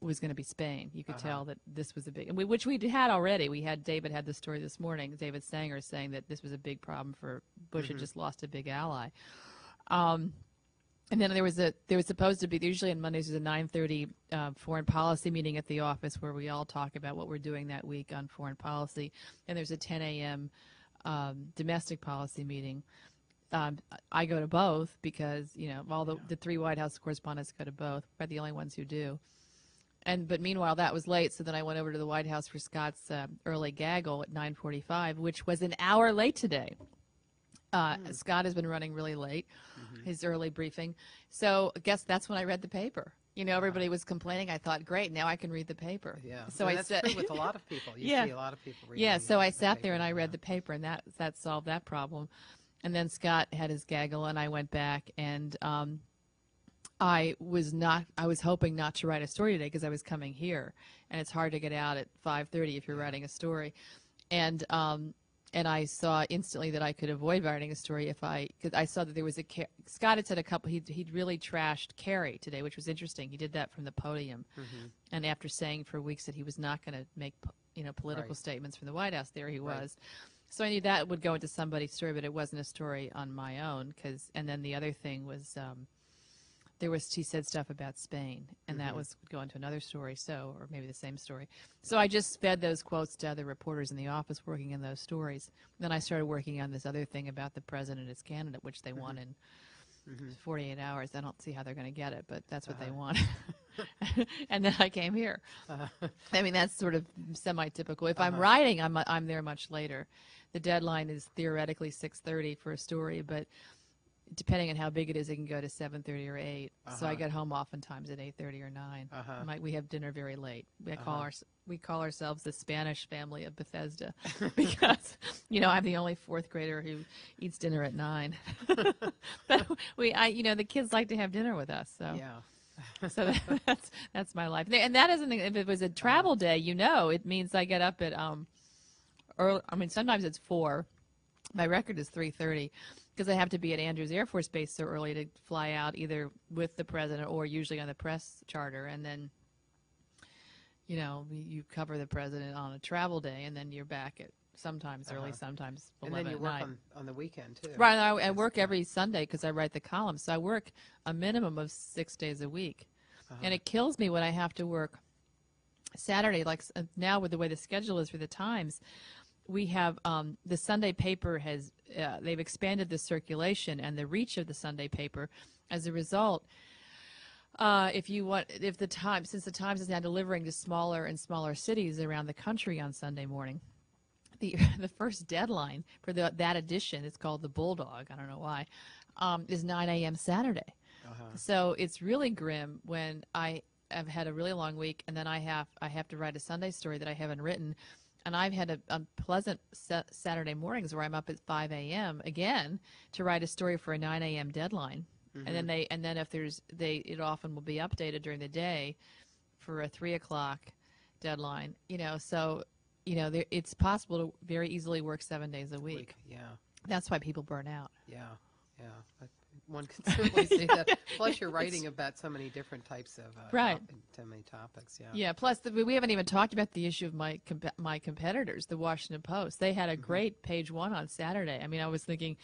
was going to be Spain. You could
Uh-huh.
tell that this was a big, and we, which we had already. We had David had the story this morning. David Sanger saying that this was a big problem for Bush
Mm-hmm.
had just lost a big ally. Um, and then there was a there was supposed to be usually on Mondays there's a 9:30 uh, foreign policy meeting at the office where we all talk about what we're doing that week on foreign policy, and there's a 10 a.m. Um, domestic policy meeting. Um, I go to both because you know all the the three White House correspondents go to both. We're the only ones who do. And but meanwhile that was late, so then I went over to the White House for Scott's uh, early gaggle at 9:45, which was an hour late today. Uh, Scott has been running really late, his early briefing. So I guess that's when I read the paper. You know, everybody was complaining. I thought, great, now I can read the paper.
Yeah.
So
And
I
true with a lot of people. You
Yeah.
see a lot of people reading.
yeah. So I
the
sat there and I
yeah.
read the paper, and that that solved that problem. And then Scott had his gaggle, and I went back, and um, I was not. I was hoping not to write a story today because I was coming here, and it's hard to get out at 5:30 if you're writing a story. And um, and I saw instantly that I could avoid writing a story if I because I saw that there was a Scott had said a couple he'd, he'd really trashed Kerry today, which was interesting. He did that from the podium,
Mm-hmm.
and after saying for weeks that he was not going to make you know political
Right.
statements from the White House, there he
Right.
was. So I knew that would go into somebody's story, but it wasn't a story on my own. Because and then the other thing was. Um, there was he said stuff about Spain, and that mm-hmm. was would go into another story. So, or maybe the same story. So I just fed those quotes to other reporters in the office working in those stories. Then I started working on this other thing about the president as candidate, which they mm-hmm. want in mm-hmm. 48 hours. I don't see how they're going to get it, but that's what they uh-huh. want. and then I came here. Uh-huh. I mean, that's sort of semi-typical. If I'm uh-huh. writing, I'm I'm there much later. The deadline is theoretically 6:30 for a story, but depending on how big it is, it can go to 7:30 or 8. So I
Uh-huh.
get home oftentimes at 8:30 or 9.
Uh-huh.
Might- we have dinner very late. We call our we call ourselves the Spanish family of Bethesda because you know I'm the only fourth grader who eats dinner at nine. but we, I, you know, the kids like to have dinner with us. So
Yeah.
so that, that's that's my life. And that isn't if it was a travel day, you know, it means I get up at um, early. I mean, sometimes it's four. My record is three thirty because I have to be at Andrews Air Force Base so early to fly out either with the president or usually on the press charter, and then. You know, you cover the president on a travel day, and then you're back at sometimes early,
Uh-huh.
sometimes
And
eleven
then you
at
work
night.
on, on the weekend too.
Right, I, I work every Sunday because I write the column, so I work a minimum of six days a week,
Uh-huh.
and it kills me when I have to work Saturday. Like uh, now, with the way the schedule is for the Times, we have um, the Sunday paper has uh, they've expanded the circulation and the reach of the Sunday paper. As a result, uh, if you want, if the Times, since the Times is now delivering to smaller and smaller cities around the country on Sunday morning, the the first deadline for the, that edition, it's called the Bulldog. I don't know why, um, is 9 a.m. Saturday.
Uh-huh.
So it's really grim when I have had a really long week and then I have I have to write a Sunday story that I haven't written, and I've had a, a pleasant Saturday mornings where I'm up at 5 a.m. again to write a story for a 9 a.m. deadline, and then mm-hmm. they and then if there's they it often will be updated during the day for a three o'clock deadline. You know, so you know there, it's possible to very easily work seven days a week.
Week. Yeah.
That's why people burn out.
Yeah. Yeah. One can certainly see that. Plus, you're writing about so many different types of uh,
Right.
so many topics. Yeah.
Yeah. Plus, the, we haven't even talked about the issue of my comp- my competitors, the Washington Post. They had a great page one on Saturday. I mean, I was thinking,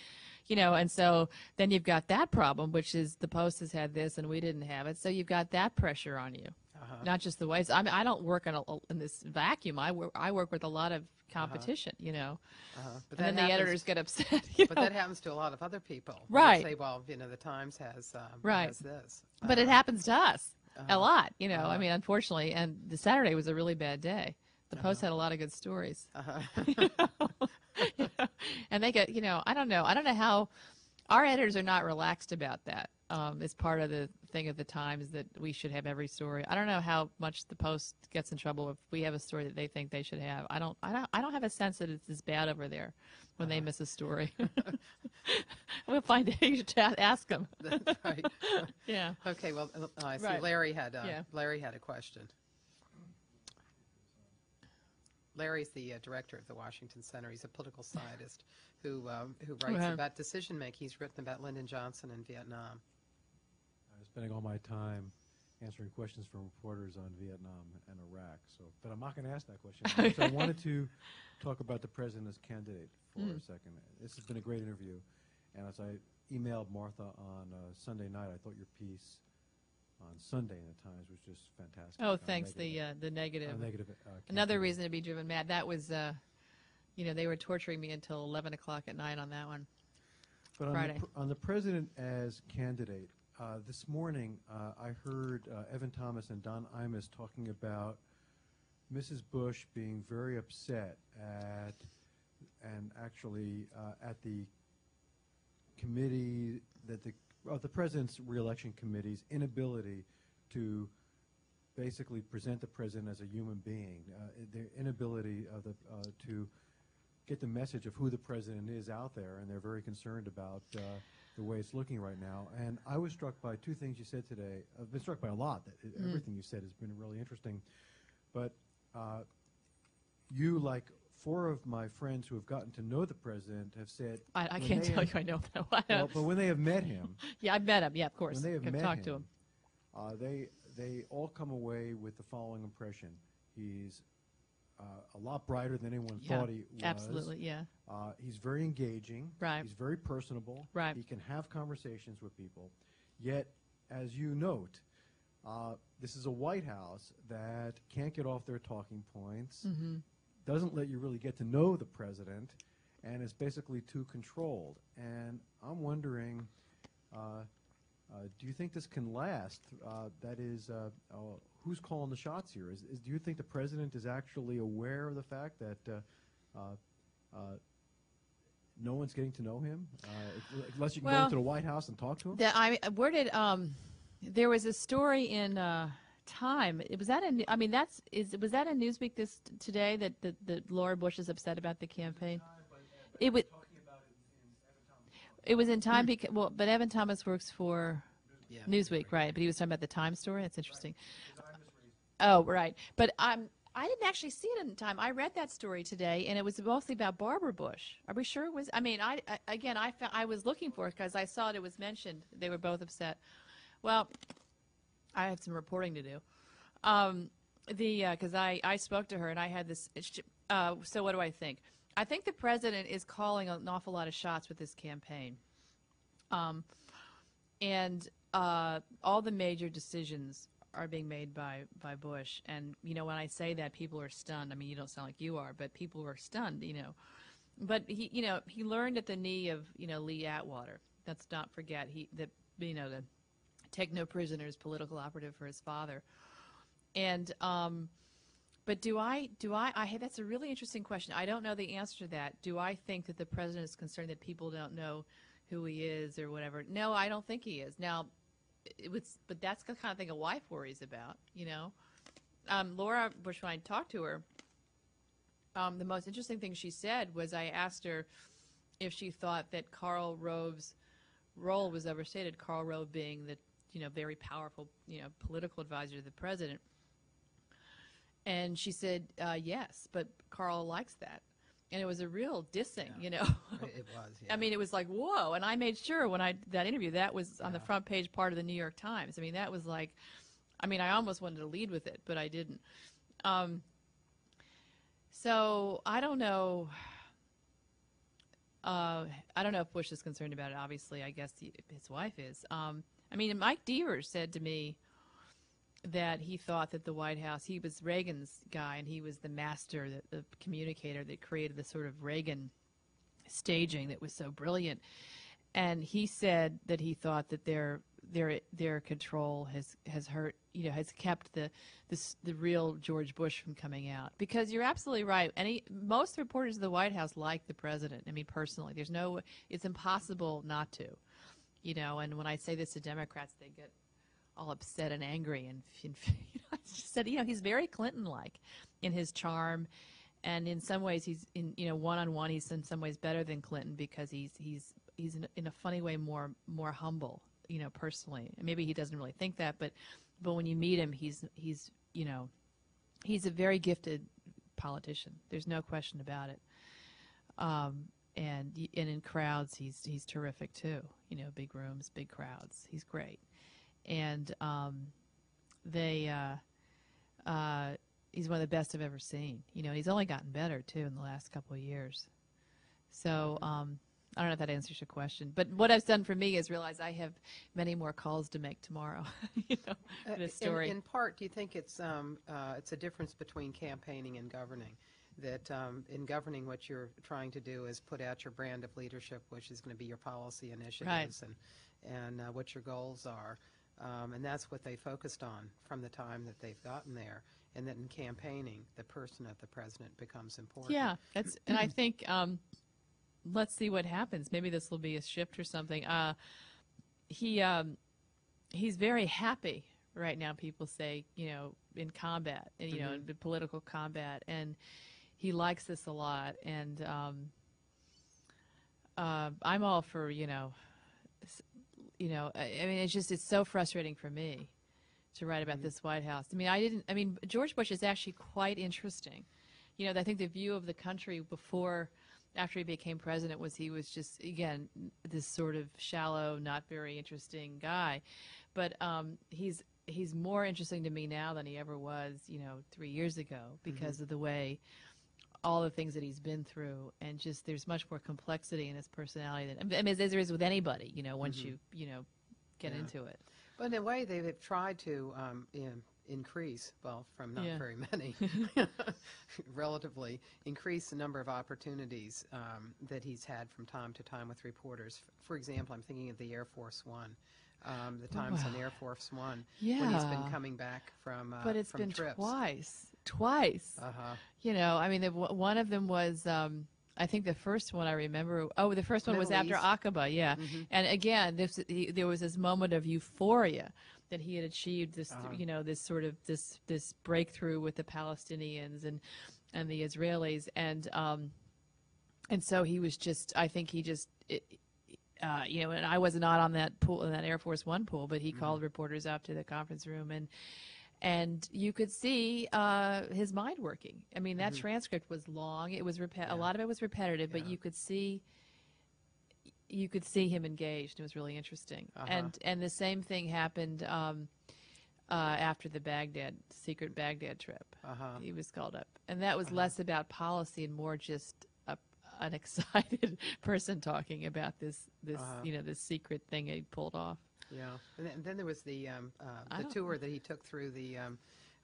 you know, and so then you've got that problem, which is the Post has had this and we didn't have it. So you've got that pressure on you,
Uh-huh.
not just the ways. I mean, I don't work in, a, in this vacuum. I work I work with a lot of competition, you know,
Uh-huh. But
and then
that
the editors get upset. You
But
know?
that happens to a lot of other people. They
Right.
Say, well, you know, the Times has um,
Right.
has this.
But it
Uh,
happens to us a
Uh-huh.
lot, you know. I
Uh-huh.
mean, unfortunately, and the Saturday was a really bad day. The Post had a lot of good stories,
Uh-huh.
and they get, you know, I don't know, I don't know how our editors are not relaxed about that. Um, it's part of the thing of the Times that we should have every story. I don't know how much the Post gets in trouble if we have a story that they think they should have. I don't, I don't, I don't have a sense that it's as bad over there when they miss a story. we'll find out. You should ask them.
That's right.
Yeah.
Okay. Well, uh, I see.
Right.
Larry had uh,
Yeah.
Larry had a question. Larry's the uh, director of the Washington Center. He's a political scientist who um, who writes
Okay.
about decision making. He's written about Lyndon Johnson in Vietnam.
Spending all my time answering questions from reporters on Vietnam and Iraq. So, but I'm not going to ask that question. So I wanted to talk about the president as candidate for
Hmm.
a second. This has been a great interview, and as I emailed Martha on uh, Sunday night, I thought your piece on Sunday in the Times was just fantastic.
Oh,
on
thanks. The
negative-
uh, the negative.
on negative. Uh,
Another reason to be driven mad. That was, uh, you know, they were torturing me until 11 o'clock at night on that one.
But on
Friday.
the, pr- on the president as candidate, uh, this morning uh, I heard uh, Evan Thomas and Don Imus talking about Mrs. Bush being very upset at, and actually uh, at the committee that the the president's reelection committee's inability to basically present the president as a human being, uh, their inability of the to get the message of who the president is out there, and they're very concerned about the way it's looking right now. And I was struck by two things you said today. I've been struck by a lot. That everything you said has been really interesting, but uh, you, like four of my friends who have gotten to know the president, have said
I, I can't tell
have-
you I know that.
Well, but when they have met him,
yeah, I've met him. Yeah, of course.
when they have
I've
met
talked
him,
to him.
Uh, they they all come away with the following impression: he's a lot brighter than anyone
Yeah,
thought he was.
absolutely. Yeah.
Uh, he's very engaging.
Right.
He's very personable.
Right.
He can have conversations with people. Yet, as you note, uh, this is a White House that can't get off their talking points,
Mm-hmm.
doesn't let you really get to know the president, and is basically too controlled. And I'm wondering, uh, uh, do you think this can last? Uh, that is, uh, uh, who's calling the shots here? Is, is, do you think the president is actually aware of the fact that uh, uh, uh, no one's getting to know him uh, unless you can
Well,
go into the White House and talk to him?
That I where did um there was a story in uh Time. It was that in I mean that's is was that in Newsweek this today that that, that Laura Bush is upset about the campaign? It was it was in Time because well but Evan Thomas works for
Yeah.
Newsweek, right? But he was talking about the Time story. That's interesting. Oh, right. But um, I didn't actually see it in time. I read that story today, and it was mostly about Barbara Bush. Are we sure it was? I mean, I, I again, I I was looking for it because I saw it. It was mentioned. They were both upset. Well, I have some reporting to do. Um, the because I I spoke to her and I had this. Uh, so what do I think? I think the president is calling an awful lot of shots with this campaign. Um, and uh, all the major decisions are being made by by Bush. And you know, when I say that, people are stunned. I mean, you don't sound like you are, but people are stunned. You know, but he, you know, he learned at the knee of you know Lee Atwater. Let's not forget he that you know the take no prisoners political operative for his father. And um, but do I do I I that's a really interesting question. I don't know the answer to that. Do I think that the president is concerned that people don't know who he is or whatever? No, I don't think he is. Now, it was, but that's the kind of thing a wife worries about, you know. Um, Laura Bush, when I talked to her, um, the most interesting thing she said was I asked her if she thought that Karl Rove's role was overstated. Karl Rove being the you know very powerful you know political advisor to the president, and she said uh, yes, but Karl likes that, and it was a real dissing, you know.
It was. Yeah.
I mean, it was like whoa, and I made sure when I that interview that was on the front page part of the New York Times. I mean, that was like, I mean, I almost wanted to lead with it, but I didn't. Um, so I don't know. Uh, I don't know if Bush is concerned about it. Obviously, I guess he, his wife is. Um, I mean, Mike Deaver said to me that he thought that the White House, he was Reagan's guy, and he was the master, the, the communicator that created the sort of Reagan staging that was so brilliant. And he said that he thought that their their their control has has hurt you know has kept the this the real George Bush from coming out because you're absolutely right. Any most reporters of the White House like the president. I mean personally, there's no it's impossible not to, you know. And when I say this to Democrats, they get all upset and angry and, you know, I just said you know he's very Clinton like in his charm and in some ways he's in you know one on one he's in some ways better than Clinton because he's he's he's in, in a funny way more more humble you know personally and maybe he doesn't really think that but but when you meet him he's he's you know he's a very gifted politician. There's no question about it. Um, and and in crowds, he's he's terrific too. You know, big rooms, big crowds. He's great. And um, they, uh, uh, he's one of the best I've ever seen. You know, he's only gotten better too in the last couple of years. So um, I don't know if that answers your question, but what I've done for me is realize I have many more calls to make tomorrow. you know,
Uh, in-
story.
In part, do you think it's, um, uh, it's a difference between campaigning and governing? That um, in governing, what you're trying to do is put out your brand of leadership, which is going to be your policy initiatives and, and uh, what your goals are. Um, And that's what they focused on from the time that they've gotten there. And that in campaigning, the person of the president becomes important.
Yeah, that's, and I think um, let's see what happens. Maybe this will be a shift or something. Uh, he um, he's very happy right now. People say, you know, in combat, and you know, in political combat, and he likes this a lot. And um, uh, I'm all for you know, you know. I, I mean, it's just it's so frustrating for me to write about this White House. I mean, I didn't. I mean, George Bush is actually quite interesting. You know, I think the view of the country before, after he became president, was he was just again this sort of shallow, not very interesting guy. But um, he's he's more interesting to me now than he ever was, you know, three years ago because of the way all the things that he's been through, and just there's much more complexity in his personality than I mean, as there is with anybody. You know, once you you know get
Yeah.
into it.
But in a way, they've tried to um, in, increase, well, from not
Yeah.
very many, relatively, increase the number of opportunities um, that he's had from time to time with reporters. For example, I'm thinking of the Air Force One, um, the times on
wow.
Air Force One when he's been coming back from uh,
but it's
from
been
trips.
twice, twice.
Uh-huh.
You know, I mean, the, one of them was, um, I think the first one I remember. Oh, the first one was
Middle
after
East.
Aqaba, yeah. And again, this he, there was this moment of euphoria that he had achieved this,
Uh-huh.
you know, this sort of this this breakthrough with the Palestinians and and the Israelis, and um, and so he was just, I think he just. It, uh, you know, and I was not on that pool, in that Air Force One pool, but he called reporters up to the conference room, and and you could see uh, his mind working. I mean, that transcript was long. It was repe- a lot of it was repetitive, but you could see you could see him engaged. It was really interesting.
Uh-huh.
And and the same thing happened um, uh, after the Baghdad secret Baghdad trip.
Uh-huh.
He was called up, and that was less about policy and more just a, an excited person talking about this this
Uh-huh.
you know this secret thing he pulled off.
Yeah, and then, and then there was the um, uh,
I
the
don't-
tour that he took through the um,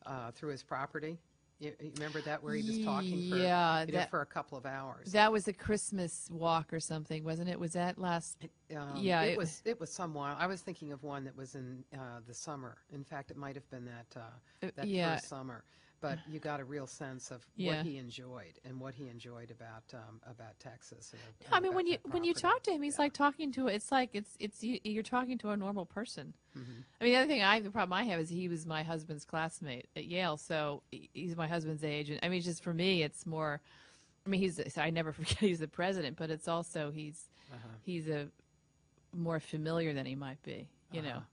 uh, through his property. You, you remember that where he was talking for
Yeah,
you know,
that-
for a couple of hours.
That was a Christmas walk or something, wasn't it? Was that last?
Um,
Yeah,
it,
it-
was it was some while. I was thinking of one that was in uh, the summer. In fact, it might have been that uh,
Uh,
that
yeah.
first summer. But you got a real sense of
Yeah.
what he enjoyed and what he enjoyed about um, about Texas. and-
I mean, when you when you talk to him, he's
Yeah.
like talking to it's like it's it's you, you're talking to a normal person.
Mm-hmm.
I mean, the other thing I the problem I have is he was my husband's classmate at Yale, so he's my husband's age, and I mean, just for me, it's more. I mean, he's I never forget he's the president, but it's also he's
Uh-huh.
he's a more familiar than he might be, you
Uh-huh.
know.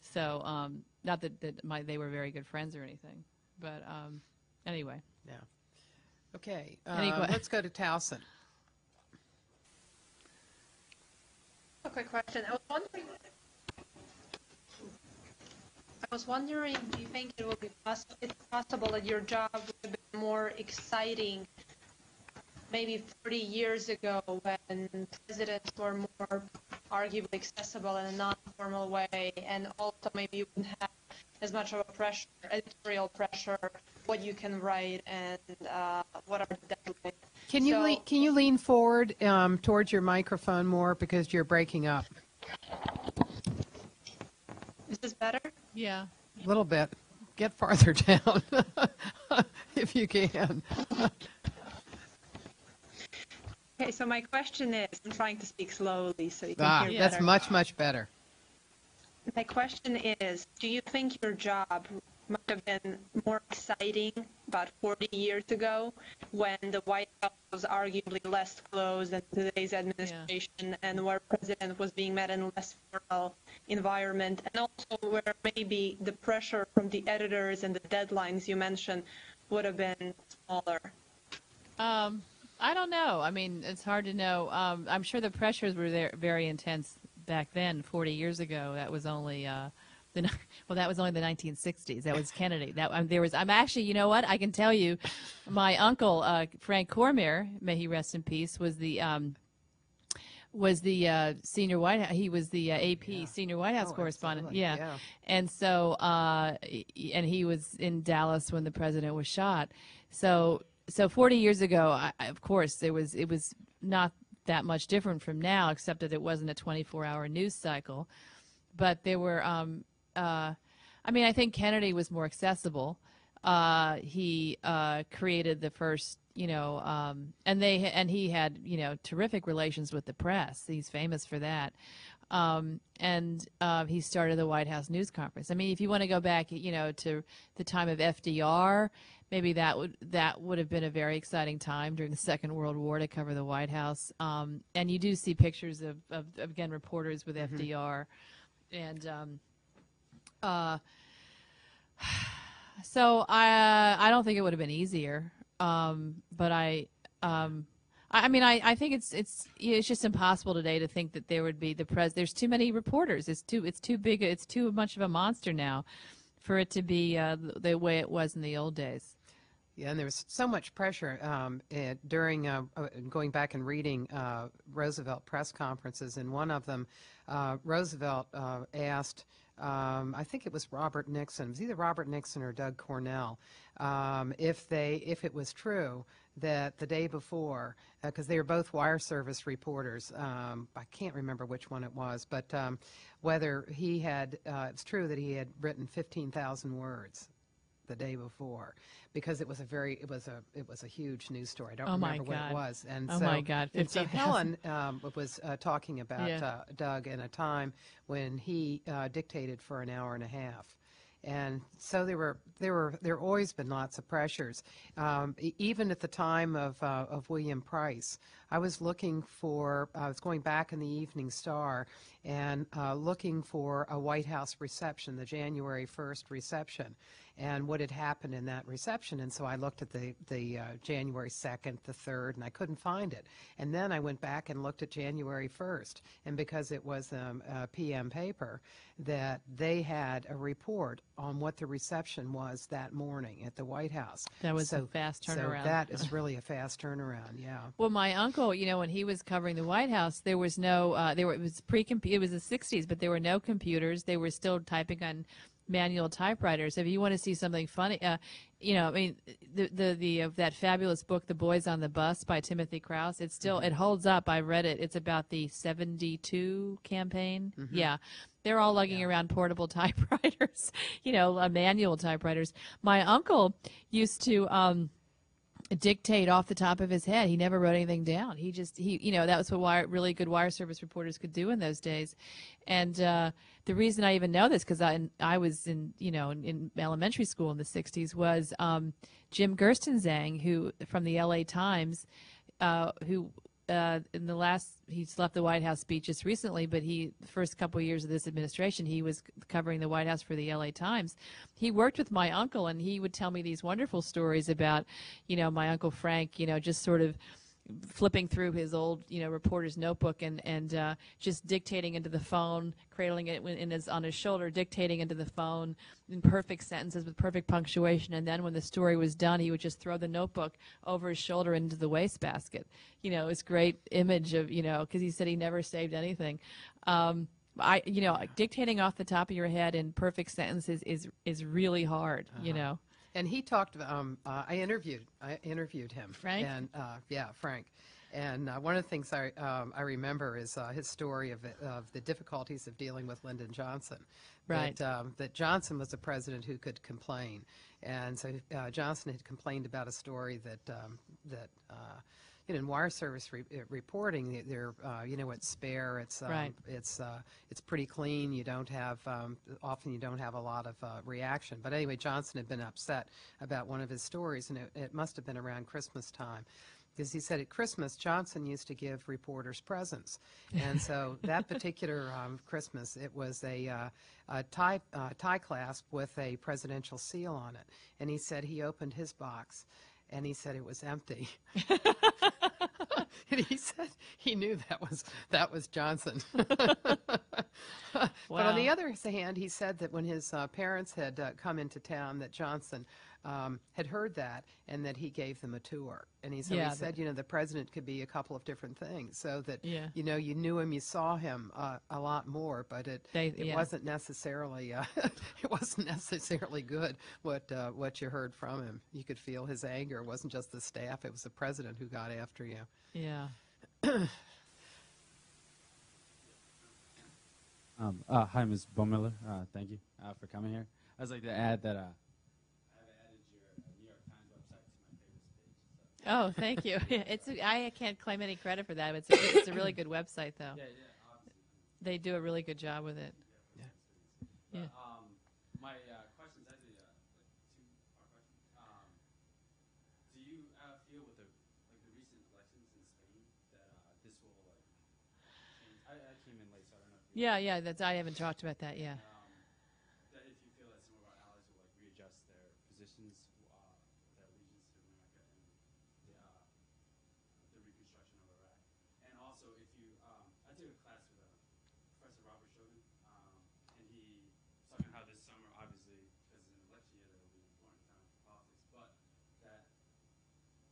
So, um, not that that my they were very good friends or anything, but um, anyway. Yeah.
Okay,
Any
uh,
que-
let's go to Towson.
A quick question. I was wondering. I was wondering, do you think it would be poss- it's possible that your job would have been more exciting maybe 30 years ago when presidents were more arguably accessible in a non-formal way, and also maybe you wouldn't have as much of a pressure, editorial pressure, what you can write and uh, what are the deadlines.
Can you
So-
le- can you lean forward um, towards your microphone more because you're breaking up
Is this better?
Yeah.
a little bit? Get farther down if you can.
Okay, so my question is, I'm trying to speak slowly so you can
Ah,
hear me
that's
better.
much much better.
My question is, do you think your job might have been more exciting about 40 years ago when the White House was arguably less closed than today's administration and where president was being met in a less formal environment and also where maybe the pressure from the editors and the deadlines you mentioned would have been smaller?
Um, I don't know. I mean, it's hard to know. Um, I'm sure the pressures were there very intense back then, 40 years ago. That was only uh, the well, that was only the 1960s. That was Kennedy. That um, there was. I'm actually, you know what? I can tell you, my uncle uh, Frank Cormier, may he rest in peace, was the um, was the uh, senior White. House, he was the uh, AP senior White House
Oh,
correspondent. Yeah.
Yeah.
and so uh, and he was in Dallas when the president was shot. So so 40 years ago, I, of course, there was it was not that much different from now, except that it wasn't a 24-hour news cycle. But there were, um, uh, I mean, I think Kennedy was more accessible. Uh, he uh, created the first, you know, um, and they and he had, you know, terrific relations with the press. He's famous for that. Um, and uh, he started the White House news conference. I mean, if you want to go back, you know, to the time of FDR, maybe that would that would have been a very exciting time during the Second World War to cover the White House. Um, and you do see pictures of, of, of again reporters with FDR, and um, uh, so I I don't think it would have been easier. Um, but I um, I, mean I, I think it's it's it's just impossible today to think that there would be the press. There's too many reporters. It's too it's too big. It's too much of a monster now, for it to be uh, the, way it was in the old days.
Yeah, and there was so much pressure um, eh, during uh, uh, going back and reading uh, Roosevelt press conferences. In one of them, uh, Roosevelt uh, asked, um, I think it was Robert Nixon, it was either Robert Nixon or Doug Cornell, um, if they if it was true that the day before, because they were both wire service reporters, um, I can't remember which one it was, but um, whether he had, uh, it's true that he had written 15,000 words the day before because it was a very it was a it was a huge news story. I don't
Oh, my
remember what it was. And
Oh,
so,
my God,
and so
15,000.
Helen um, was uh, talking about
Yeah.
uh, Doug in a time when he uh, dictated for an hour and a half. And so there were there were there always been lots of pressures, um, even at the time of uh, of William Price. I was looking for I was going back in the Evening Star and uh, looking for a White House reception, the January first reception, and what had happened in that reception. And so I looked at the the uh, January second, the third, and I couldn't find it. And then I went back and looked at January first, and because it was um, a PM paper, that they had a report on what the reception was that morning at the White House.
That was a
So-
fast
So
turnaround.
that is really a fast turnaround. Yeah.
Well, my uncle, you know, when he was covering the White House, there was no, uh, there were, it was pre it was the 60s, but there were no computers. They were still typing on manual typewriters. If you want to see something funny, uh, you know, I mean, the the the of that fabulous book, The Boys on the Bus by Timothy Crouse. It's still it holds up. I read it. It's about the 72 campaign. Yeah. They're all lugging around portable typewriters, you know, uh, manual typewriters. My uncle used to um, dictate off the top of his head. He never wrote anything down. He just he you know that was what wire, really good wire service reporters could do in those days. And uh, the reason I even know this because I I was in you know in, in elementary school in the '60s was um, Jim Gerstenzang who from the L.A. Times uh, who. Uh, in the last, he's left the White House speech just recently, but he, the first couple of years of this administration, he was covering the White House for the LA Times. He worked with my uncle, and he would tell me these wonderful stories about, you know, my uncle Frank, you know, just sort of flipping through his old, you know, reporter's notebook and and uh, just dictating into the phone, cradling it in his on his shoulder, dictating into the phone in perfect sentences with perfect punctuation. And then when the story was done, he would just throw the notebook over his shoulder into the wastebasket. You know, it's great image of you know because he said he never saved anything. Um, I, you know, dictating off the top of your head in perfect sentences is is really hard. You know.
And he talked. Um, uh, I interviewed. I interviewed him.
Frank?
And uh, yeah, Frank. And uh, one of the things I um, I remember is uh, his story of of the difficulties of dealing with Lyndon Johnson.
Right.
That, um, that Johnson was a president who could complain, and so uh, Johnson had complained about a story that um, that. You know, in wire service re- uh, reporting, they're, uh, you know, it's spare, it's, um,
Right.
it's, uh, it's pretty clean. You don't have, um, often you don't have a lot of uh, reaction. But anyway, Johnson had been upset about one of his stories, and it, it must have been around Christmas time. Because he said at Christmas, Johnson used to give reporters presents. And so that particular um, Christmas, it was a, uh, a tie, uh, tie clasp with a presidential seal on it. And he said he opened his box and he said it was empty. and he said he knew that was that was Johnson. But on the other hand, he said that when his uh, parents had uh, come into town, that Johnson um, had heard that and that he gave them a tour. And he, so
Yeah,
he said, you know, the president could be a couple of different things, so that
Yeah.
you know you knew him, you saw him uh, a lot more, but it
They-
it
yeah.
wasn't necessarily uh, it wasn't necessarily good what uh, what you heard from him. You could feel his anger. It wasn't just the staff; it was the president who got after you.
Yeah.
Um, uh, hi, Ms. Bumiller. Uh, thank you uh, for coming here. I'd like to add that uh, I have added your uh, New York Times website to my favorites page. So.
Oh, thank you. it's I can't claim any credit for that. It's a, it's a really good website, though.
Yeah, yeah, obviously.
They do a really good job with it. Yeah.
But, um, my uh, question is actually uh, like two-part question. Um, do you uh, feel with the like the recent elections in Spain that uh, this will like change? I, I came in late, so I don't know. If you
Yeah, yeah. That's I haven't talked about that. Yeah.
um, that if you feel that some of our allies will like readjust their positions, uh, their allegiance to America and the, uh, the reconstruction of Iraq, and also if you, um, I took a class with uh, Professor Robert Shogan, um, and he was talking how this summer, obviously, because it's an election year, that will be an important time for politics, but that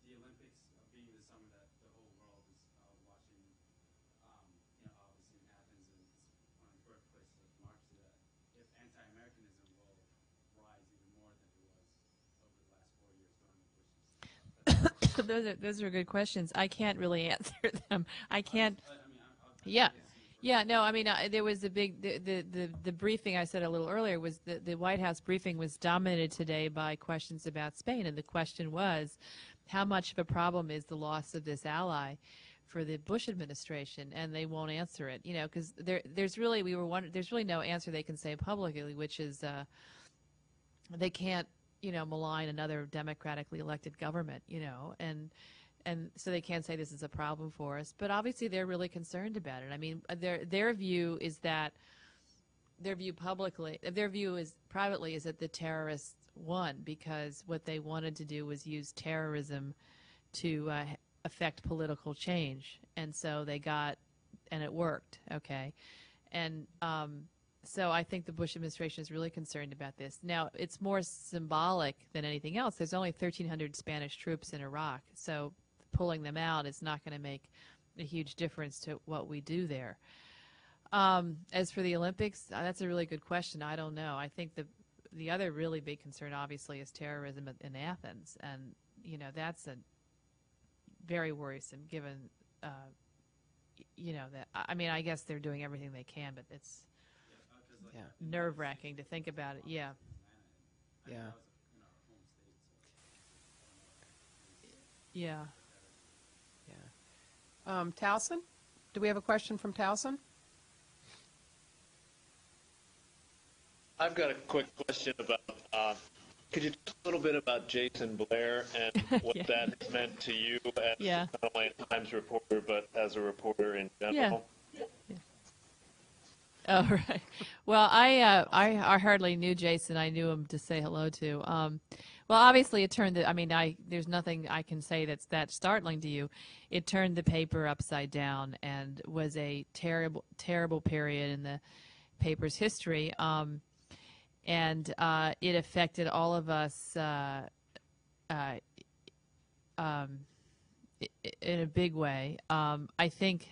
the Olympics uh, being the summer that the whole world is uh, watching um, you know, obviously in Athens and it's one of the birthplaces of democracy, that if anti-Americanism will rise even more than it was over the last four years during the Bush.
Those are those are good questions. I can't really answer them. I can't.
I
Yeah. Yeah, no, I mean, uh, there was a big, the, the, the, the briefing I said a little earlier was the, the White House briefing was dominated today by questions about Spain. And the question was, how much of a problem is the loss of this ally for the Bush administration? And they won't answer it, you know, because there, there's really, we were wondering, there's really no answer they can say publicly, which is, uh, they can't, you know, malign another democratically elected government, you know, and and so they can't say this is a problem for us. But obviously, they're really concerned about it. I mean, their their view is that their view publicly, their view is privately is that the terrorists won because what they wanted to do was use terrorism to uh, affect political change, and so they got, and it worked. Okay, and um, so I think the Bush administration is really concerned about this. Now, it's more symbolic than anything else. There's only 1,300 Spanish troops in Iraq, so pulling them out is not going to make a huge difference to what we do there. Um, as for the Olympics, uh, that's a really good question. I don't know. I think the the other really big concern, obviously, is terrorism in- Athens, and you know that's a very worrisome. Given, uh, you know that I mean, I guess they're doing everything they can, but it's
Yeah,
nerve wracking to think about it. Yeah.
yeah.
Yeah.
Um, Towson, do we have a question from Towson?
I've got a quick question about, uh, could you talk a little bit about Jason Blair and what
Yeah.
that has meant to you as
Yeah.
not only a Times reporter, but as a reporter in general?
Oh right. Well, I uh, I I hardly knew Jason. I knew him to say hello to. Um, well, obviously it turned. The, I mean, I there's nothing I can say that's that startling to you. It turned the paper upside down and was a terrible terrible period in the paper's history. Um, and uh, it affected all of us. Uh, uh, um, in a big way. Um, I think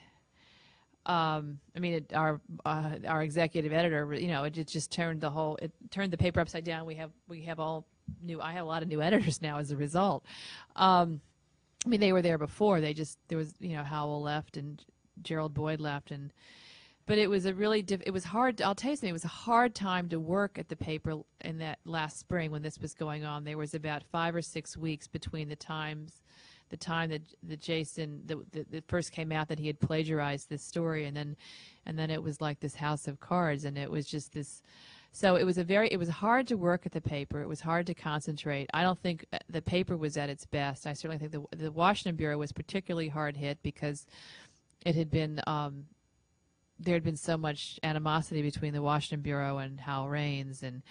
um, I mean, it, our uh, our executive editor, you know, it, just turned the whole it turned the paper upside down. We have we have all new. I have a lot of new editors now as a result. Um, I mean, they were there before. They just there was you know Howell left and Gerald Boyd left and. But it was a really diff- it was hard. I'll tell you something. It was a hard time to work at the paper in that last spring when this was going on. There was about five or six weeks between the times the time that that Jason that first came out that he had plagiarized this story, and then and then it was like this house of cards, and it was just this. So it was a very it was hard to work at the paper. It was hard to concentrate. I don't think uh, the paper was at its best. I certainly think the the Washington bureau was particularly hard hit because it had been. Um, there had been so much animosity between the Washington bureau and Howell Raines, and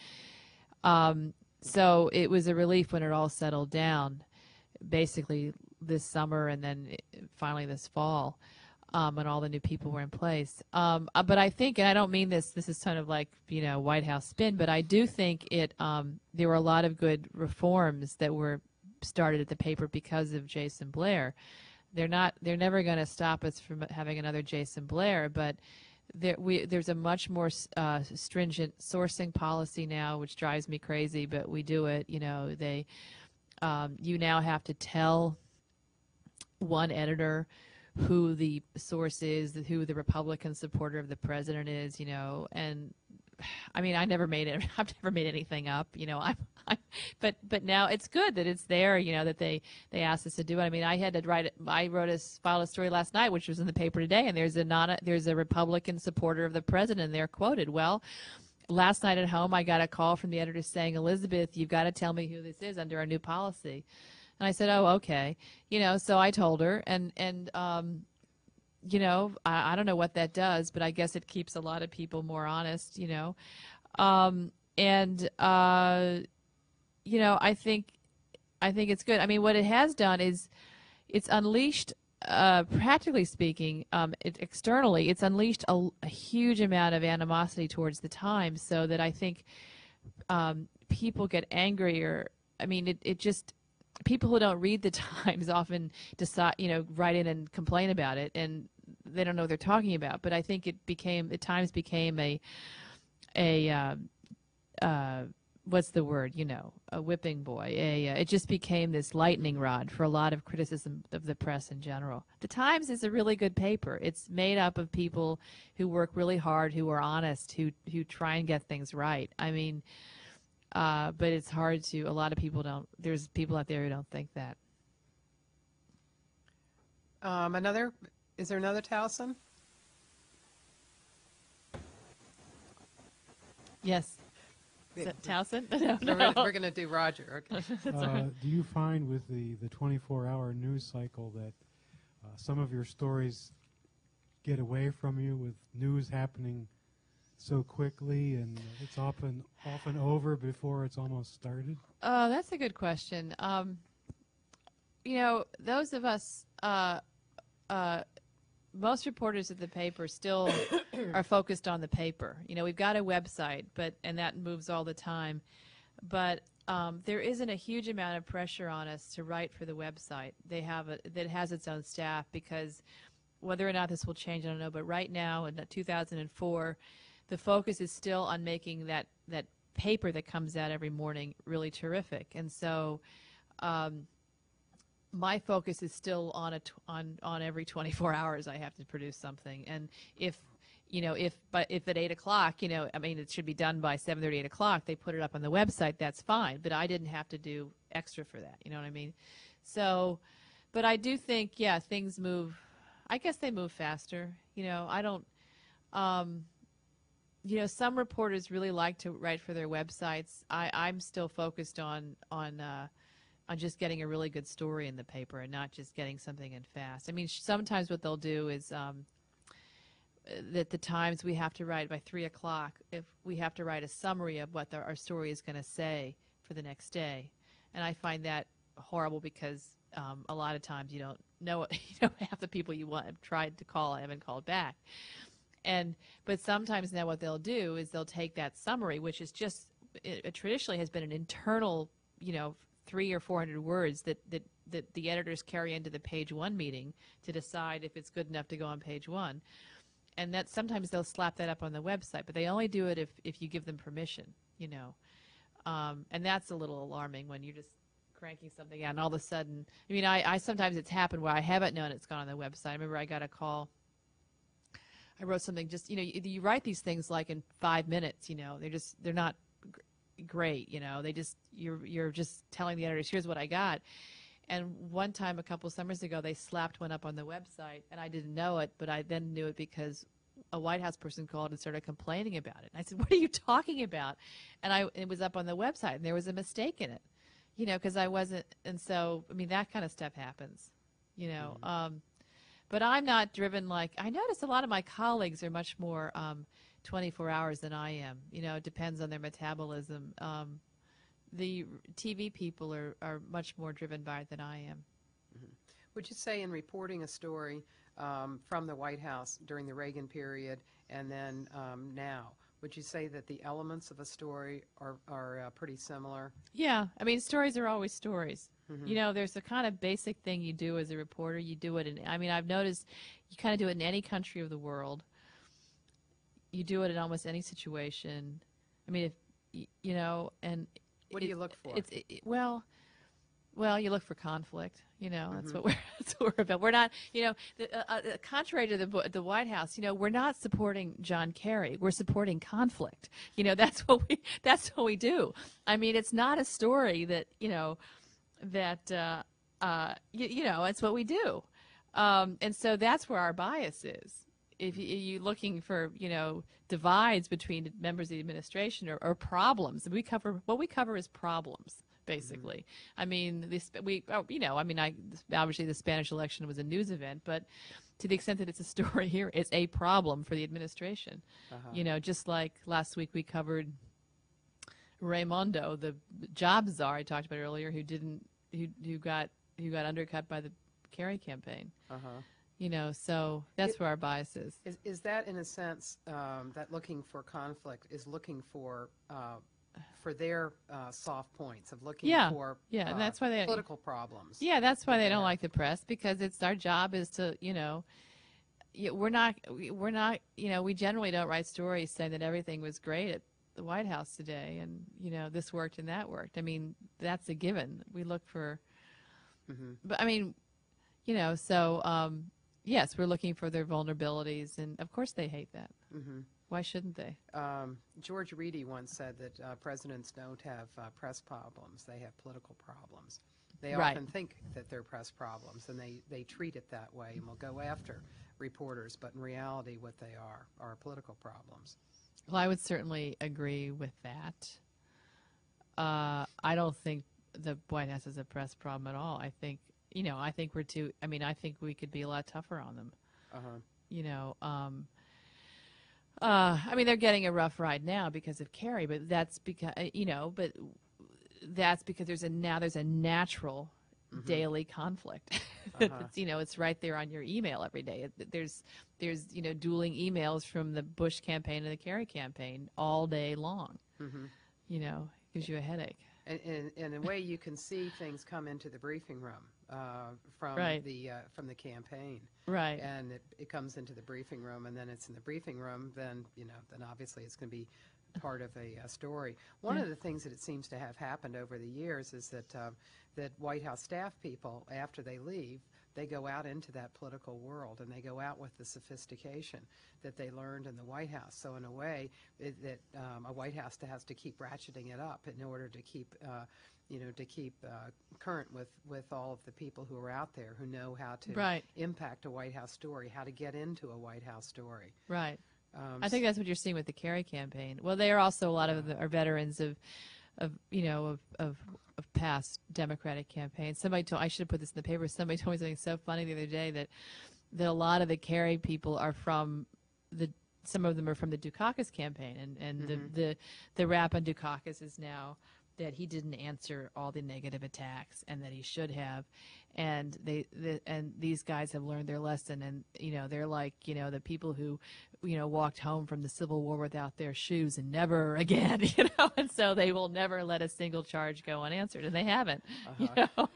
um, so it was a relief when it all settled down basically this summer and then finally this fall um, when all the new people were in place. Um, uh, but I think, and I don't mean this, this is kind of like, you know, White House spin, but I do think it, um, there were a lot of good reforms that were started at the paper because of Jason Blair. They're not, they're never going to stop us from having another Jason Blair, but there, we, there's a much more uh, stringent sourcing policy now, which drives me crazy, but we do it. You know, they, um, you now have to tell one editor who the source is, who the Republican supporter of the president is, you know, and I mean, I never made it. I've never made anything up, you know. I'm, I'm, but but now it's good that it's there, you know, that they they asked us to do it. I mean, I had to write. it- I wrote a filed a story last night, which was in the paper today, and there's a non there's a Republican supporter of the president. and They're quoted. Well, last night at home, I got a call from the editor saying, Elisabeth, you've got to tell me who this is under our new policy. And I said, oh, okay. You know, so I told her, and and um, you know, I, I don't know what that does, but I guess it keeps a lot of people more honest. You know, um, and uh, you know, I think I think it's good. I mean, what it has done is it's unleashed. Uh, practically speaking, um, it, externally, it's unleashed a, a huge amount of animosity towards the Times, so that I think um, people get angrier. I mean, it, it just people who don't read the Times often decide, you know, write in and complain about it, and they don't know what they're talking about. But I think it became the Times became a a uh, uh, what's the word? You know, a whipping boy. A uh, it just became this lightning rod for a lot of criticism of the press in general. The Times is a really good paper. It's made up of people who work really hard, who are honest, who who try and get things right. I mean. Uh, but it's hard to. A lot of people don't. There's people out there who don't think that.
Um, another, is there another Towson?
Yes. Is that Towson? no,
No,
no.
We're, we're going to do Roger, okay.
Uh, do you find with the, the 24-hour news cycle that uh, some of your stories get away from you with news happening so quickly and it's often often over before it's almost started?
Oh, that's a good question. Um, you know, those of us, uh, uh, most reporters at the paper still are focused on the paper. You know, we've got a website, but and that moves all the time. But um, there isn't a huge amount of pressure on us to write for the website. They have a that has its own staff because whether or not this will change, I don't know. But right now, in 2004, the focus is still on making that that paper that comes out every morning really terrific. And so, um, my focus is still on a t- on on every 24 hours I have to produce something. And if you know if but if at eight o'clock you know I mean it should be done by 7:30 8 o'clock they put it up on the website that's fine. But I didn't have to do extra for that. You know what I mean? So, but I do think yeah things move. I guess they move faster. You know I don't. Um, you know, some reporters really like to write for their websites. I, I'm still focused on on uh, on just getting a really good story in the paper and not just getting something in fast. I mean, sometimes what they'll do is um, that the times we have to write by three o'clock. If we have to write a summary of what the, our story is going to say for the next day, and I find that horrible because um, a lot of times you don't know you know half the people you want have tried to call haven't called back and but sometimes now what they'll do is they'll take that summary which is just it, it traditionally has been an internal you know three or four hundred words that, that that the editors carry into the page one meeting to decide if it's good enough to go on page one. And that sometimes they'll slap that up on the website but they only do it if if you give them permission you know. Um, and that's a little alarming when you're just cranking something out and all of a sudden i mean I, I sometimes it's happened where i haven't known it's gone on the website. I remember i got a call I wrote something just you know you, you write these things like in five minutes you know they're just they're not great you know they just you're you're just telling the editors here's what I got. And one time a couple summers ago they slapped one up on the website and I didn't know it but I then knew it because a White House person called and started complaining about it. And I said what are you talking about? And I it was up on the website and there was a mistake in it you know because I wasn't and so I mean that kind of stuff happens you know um but I'm not driven like I notice a lot of my colleagues are much more um, 24 hours than I am. You know, it depends on their metabolism. Um, the TV people are, are much more driven by it than I am.
Would you say in reporting a story um, from the White House during the Reagan period and then um, now, would you say that the elements of a story are, are uh, pretty similar?
Yeah, I mean, stories are always stories. You know, there's a kind of basic thing you do as a reporter. You do it in, I mean, I've noticed you kind of do it in any country of the world. You do it in almost any situation. I mean, if, you know, and.
What do
it-
you look for?
It's, it, it- well, well, you look for conflict. You know, that's
Mm-hmm.
what we're that's what we're about. We're not, you know, the, uh, uh, contrary to the the White House, you know, we're not supporting John Kerry. We're supporting conflict. You know, that's what we that's what we do. I mean, it's not a story that you know that uh, uh, you, you know it's what we do, um, and so that's where our bias is. If you, you looking for you know divides between members of the administration or, or problems, we cover what we cover is problems basically. I mean, this we oh, you know I mean I obviously the Spanish election was a news event, but to the extent that it's a story here, it's a problem for the administration. You know, just like last week we covered Raimondo, the job czar I talked about earlier, who didn't who who got who got undercut by the Kerry campaign.
Uh-huh.
You know, so that's
It-
where our bias is.
Is, is that in a sense um, that looking for conflict is looking for uh, for their uh, soft points of looking
Yeah,
for
yeah, and
uh,
that's why they-
political problems?
Yeah, that's why they don't like the press because it's our job is to you know. We're not. we- We're not. You know, we generally don't write stories saying that everything was great at the White House today, and you know this worked and that worked. I mean, that's a given. We look for. But I mean, you know, so um, yes, we're looking for their vulnerabilities, and of course they hate that.
hmm
Why shouldn't they?
Um, George Reedy once said that uh, presidents don't have uh, press problems; they have political problems. They
Right.
often think that they're press problems, and they, they treat it that way, and will go after reporters. But in reality, what they are are political problems.
Well, I would certainly agree with that. Uh, I don't think the White House is a press problem at all. I think, you know, I think we're too. I mean, I think we could be a lot tougher on them.
Uh-huh.
You know, um, uh, I mean, they're getting a rough ride now because of Kerry, but that's because you know, but that's because there's a now there's a natural daily conflict. it's, you know, it's right there on your email every day. It, there's there's you know dueling emails from the Bush campaign and the Kerry campaign all day long. You know, gives you a headache.
And, and, and in a way, you can see things come into the briefing room uh, from
Right.
the uh, from the campaign,
Right.
and it, it comes into the briefing room, and then it's in the briefing room. Then you know, then obviously it's going to be part of a, uh story. One of the things that it seems to have happened over the years is that uh, that White House staff people, after they leave, they go out into that political world, and they go out with the sophistication that they learned in the White House. So in a way, it, that um, a White House has to keep ratcheting it up in order to keep. Uh, you know, to keep uh, current with, with all of the people who are out there who know how to
Right.
impact a White House story, how to get into a White House story.
Right.
Um,
I think that's what you're seeing with the Kerry campaign. Well, they are also a lot of the, are veterans of, of you know, of, of, of past Democratic campaigns. Somebody told I should have put this in the paper. Somebody told me something so funny the other day that that a lot of the Kerry people are from the some of them are from the Dukakis campaign, and and the, the the rap on Dukakis is now that he didn't answer all the negative attacks and that he should have and they the, and these guys have learned their lesson and you know they're like you know the people who you know walked home from the civil war without their shoes and never again you know and so they will never let a single charge go unanswered and they haven't you know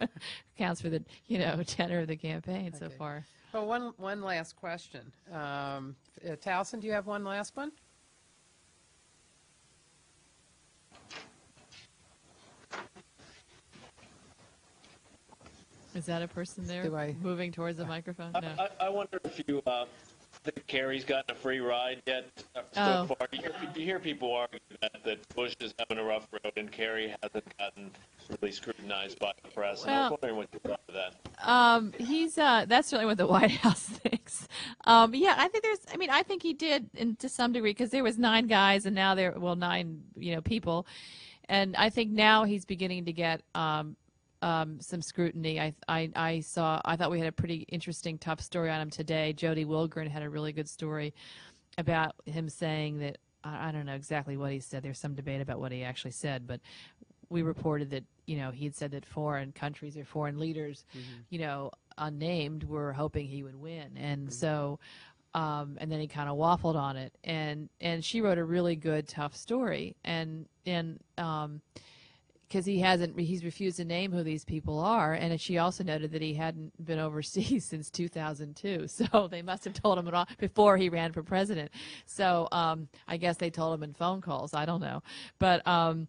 counts for the you know tenor of the campaign so far.
Well, one, one last question. Um, uh, Towson, do you have one last one?
is that a person there
I-
moving towards the microphone? No.
I, I wonder if you uh, think Kerry's gotten a free ride yet uh, so
Oh.
far. You hear, you hear people argue that, that Bush is having a rough road and Kerry hasn't gotten really scrutinized by the press. and I
Well-
was wondering what you thought of that.
Um, he's uh, that's certainly what the White House thinks. Um, yeah, I think there's. I mean, I think he did, and to some degree, because there was nine guys, and now there, well, nine, you know, people, and I think now he's beginning to get um, um, some scrutiny. I, I, I saw. I thought we had a pretty interesting, tough story on him today. Jodi Wilgoren had a really good story about him saying that. I I don't know exactly what he said. There's some debate about what he actually said, but we reported that you know he had said that foreign countries or foreign leaders, you know, unnamed, were hoping he would win, and so. Um, and then he kind of waffled on it, and and she wrote a really good, tough story, and and um, because he hasn't he's refused to name who these people are and she also noted that he hadn't been overseas since 2002 so they must have told him it all before he ran for president so um, i guess they told him in phone calls i don't know but um,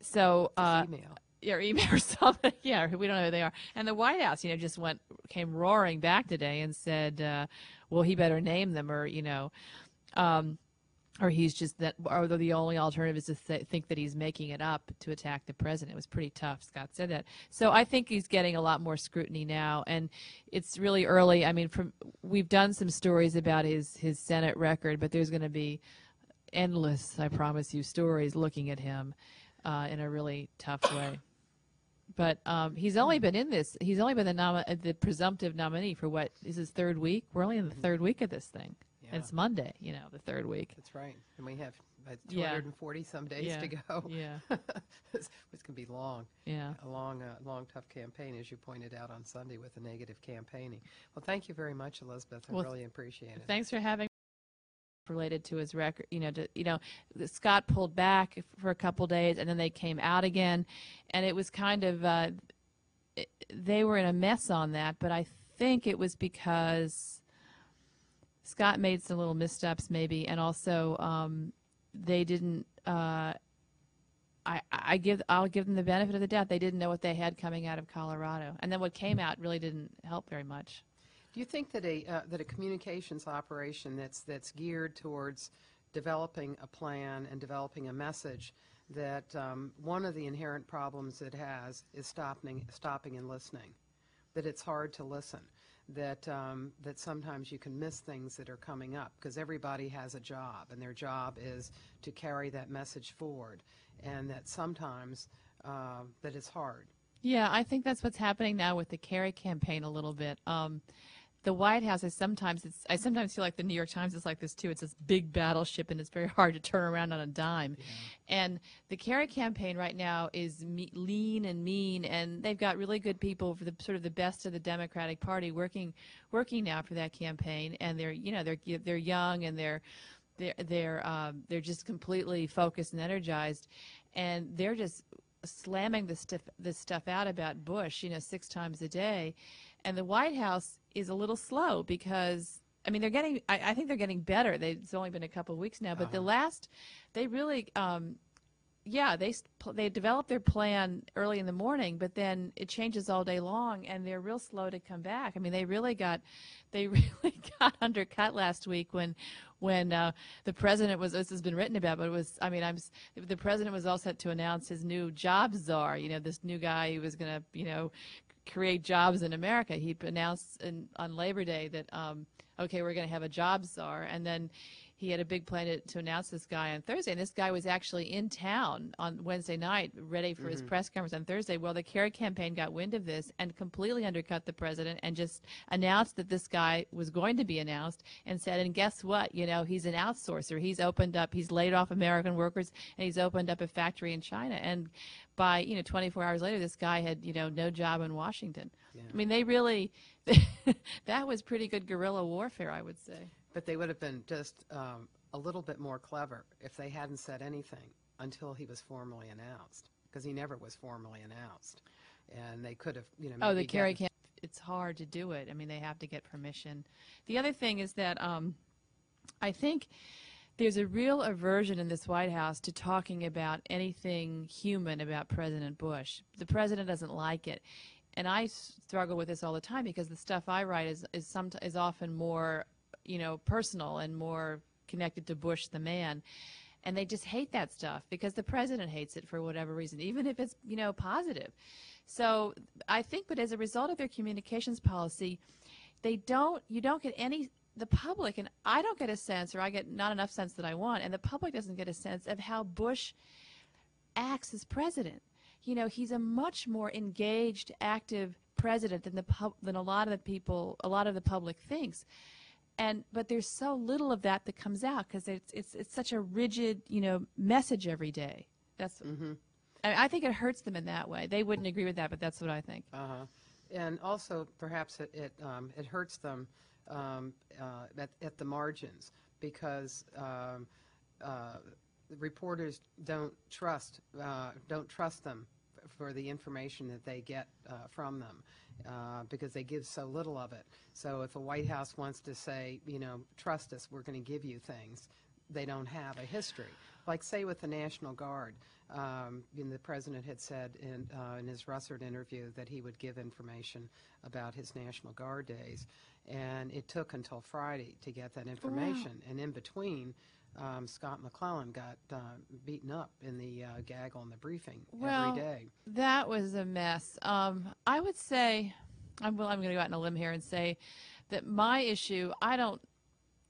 so uh,
email.
or email or something. Yeah, we don't know who they are. And the White House, you know, just went came roaring back today and said, uh, "Well, he better name them, or you know, um, or he's just that, or the only alternative is to th- think that he's making it up to attack the president." It was pretty tough. Scott said that. So I think he's getting a lot more scrutiny now, and it's really early. I mean, from we've done some stories about his his Senate record, but there's going to be endless, I promise you, stories looking at him uh, in a really tough way. But um, he's only been in this. He's only been the nom- the presumptive nominee for what is his third week. We're only in the third week of this thing.
Yeah.
And it's Monday, you know, the third week.
That's right. And we have uh,
Yeah.
240 some days
Yeah.
to go.
Yeah,
It's going to be long.
yeah.
A long, uh, long, tough campaign, as you pointed out on Sunday with the negative campaigning. Well, thank you very much, Elisabeth. I
Well,
really appreciate it.
Thanks for having related to his record. You know, to, you know, Scott pulled back for a couple days, and then they came out again, and it was kind of uh, it, they were in a mess on that. But I think it was because Scott made some little missteps, maybe, and also um, they didn't. Uh, I, I give I'll give them the benefit of the doubt. They didn't know what they had coming out of Colorado, and then what came out really didn't help very much.
Do you think that a, uh, that a communications operation that's, that's geared towards developing a plan and developing a message, that um, one of the inherent problems it has is stopping, stopping and listening? That it's hard to listen? That, um, that sometimes you can miss things that are coming up because everybody has a job and their job is to carry that message forward and that sometimes uh, that it's hard.
Yeah, I think that's what's happening now with the Kerry campaign a little bit. Um, the White House is sometimes it's I sometimes feel like the New York Times is like this too. It's this big battleship and it's very hard to turn around on a dime. And the Kerry campaign right now is me, lean and mean, and they've got really good people for the sort of the best of the Democratic Party working working now for that campaign. And they're you know they're they're young and they're they're they're um, they're just completely focused and energized, and they're just slamming the stuff this stuff out about Bush, you know, six times a day, and the White House is a little slow because I mean they're getting I, I think they're getting better. They, it's only been a couple of weeks now, but the last they really. Um, yeah, they they develop their plan early in the morning, but then it changes all day long, and they're real slow to come back. I mean, they really got they really got undercut last week when when uh, the president was. This has been written about, but it was. I mean, I'm the president was all set to announce his new job czar. You know, this new guy who was going to you know create jobs in America. He announced in, on Labor Day that um, okay, we're going to have a job czar, and then he had a big plan to, to announce this guy on Thursday, and this guy was actually in town on Wednesday night, ready for his press conference on Thursday. Well, the Kerry campaign got wind of this and completely undercut the president, and just announced that this guy was going to be announced, and said, "And guess what? You know, he's an outsourcer. He's opened up. He's laid off American workers, and he's opened up a factory in China." And by you know 24 hours later, this guy had you know no job in Washington. I mean, they really that was pretty good guerrilla warfare, I would say.
But they would have been just um, a little bit more clever if they hadn't said anything until he was formally announced, because he never was formally announced. And they could have, you know,
Oh, the Kerry camp. It's hard to do it. I mean, they have to get permission. The other thing is that um, I think there's a real aversion in this White House to talking about anything human about President Bush. The president doesn't like it, and I struggle with this all the time because the stuff I write is is some is often more, you know, personal and more connected to Bush the man. And they just hate that stuff because the president hates it for whatever reason, even if it's you know positive. So I think, but as a result of their communications policy, they don't. You don't get any. The public and I don't get a sense, or I get not enough sense that I want, and the public doesn't get a sense of how Bush acts as president. You know, he's a much more engaged, active president than the pub, than a lot of the people, a lot of the public thinks. And but there's so little of that that comes out because it's it's it's such a rigid, you know, message every day. That's I, I think it hurts them in that way. They wouldn't agree with that, but that's what I think.
Uh-huh. And also, perhaps it, it, um, it hurts them um, uh, at, at the margins because um, uh, reporters don't trust, uh, don't trust them for the information that they get uh, from them uh, because they give so little of it. So if a White House wants to say, you know, trust us, we're going to give you things, they don't have a history. Like, say, with the National Guard, um, the president had said in, uh, in his Russert interview that he would give information about his National Guard days, and it took until Friday to get that information. And in between, um, Scott McClellan got uh, beaten up in the uh, gaggle in the briefing
Well,
every day.
That was a mess. Um, I would say, I'm, well, I'm going to go out on a limb here and say that my issue, I don't,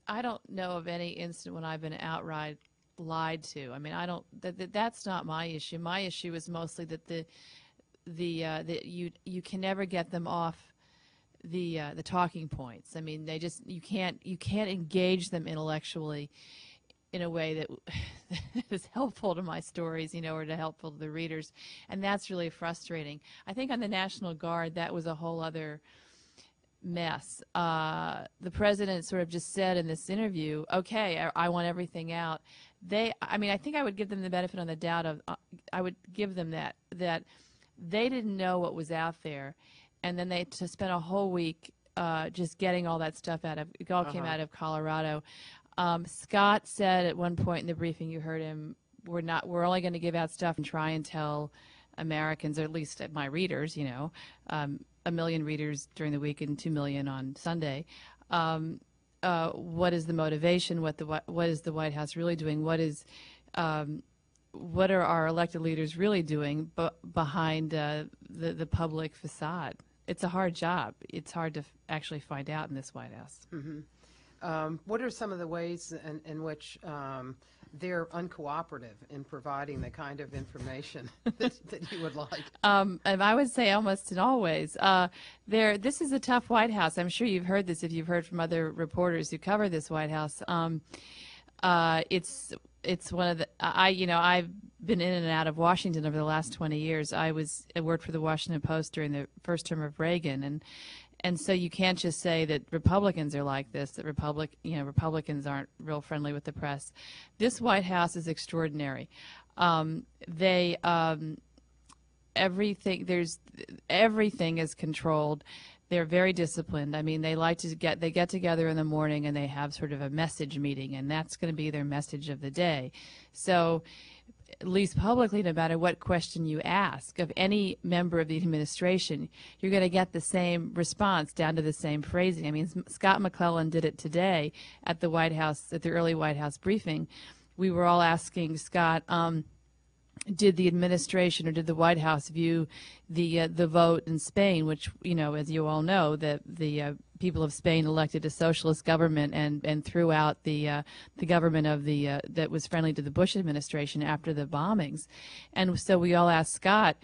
I don't know of any incident when I've been outright lied to. I mean, I don't. That, that that's not my issue. My issue is mostly that the, the uh, that you you can never get them off the uh, the talking points. I mean, they just you can't you can't engage them intellectually in a way that is helpful to my stories, you know, or to helpful to the readers, and that's really frustrating. I think on the National Guard that was a whole other mess. Uh, the president sort of just said in this interview, "Okay, I, I want everything out." They, I mean, I think I would give them the benefit on the doubt of, uh, I would give them that that they didn't know what was out there, and then they to spend a whole week uh, just getting all that stuff out of. It all came
Uh-huh.
out of Colorado. Um, Scott said at one point in the briefing, you heard him, "We're not. We're only going to give out stuff and try and tell." Americans, or at least my readers, you know, um, a million readers during the week and two million on Sunday. Um, uh, what is the motivation? What the what is the White House really doing? What is um, what are our elected leaders really doing b- behind uh, the the public facade? It's a hard job. It's hard to f- actually find out in this White House.
Um, what are some of the ways in, in which um, they're uncooperative in providing the kind of information that, that you would like?
Um, and I would say almost in all ways. Uh, there, this is a tough White House. I'm sure you've heard this if you've heard from other reporters who cover this White House. Um, uh, it's it's one of the I you know I've been in and out of Washington over the last 20 years. I was I worked for the Washington Post during the first term of Reagan and. And so you can't just say that Republicans are like this. That Republic, you know, Republicans aren't real friendly with the press. This White House is extraordinary. Um, they um, everything there's everything is controlled they're very disciplined. I mean they like to get they get together in the morning and they have sort of a message meeting and that's going to be their message of the day. So at least publicly no matter what question you ask of any member of the administration you're going to get the same response down to the same phrasing. I mean scott mcclellan did it today at the white house at the early white house briefing. We were all asking scott um, did the administration or did the White House view the uh, the vote in Spain, which you know, as you all know, that the uh, people of Spain elected a socialist government and and threw out the uh, the government of the uh, that was friendly to the Bush administration after the bombings, and so we all asked Scott.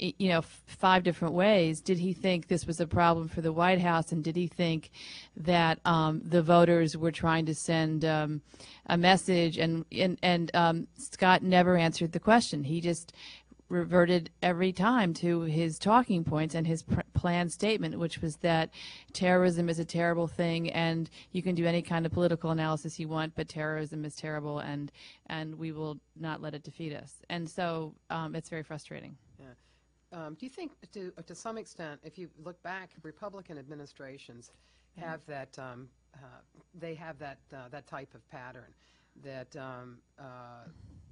You know, five different ways. Did he think this was a problem for the White House, and did he think that um, the voters were trying to send um, a message? And and, and um, Scott never answered the question. He just reverted every time to his talking points and his pr- planned statement, which was that terrorism is a terrible thing, and you can do any kind of political analysis you want, but terrorism is terrible, and and we will not let it defeat us. And so um, it's very frustrating.
Um, do you think, to, to some extent, if you look back, Republican administrations have that, um, uh, they have that, uh, that type of pattern, that um, uh,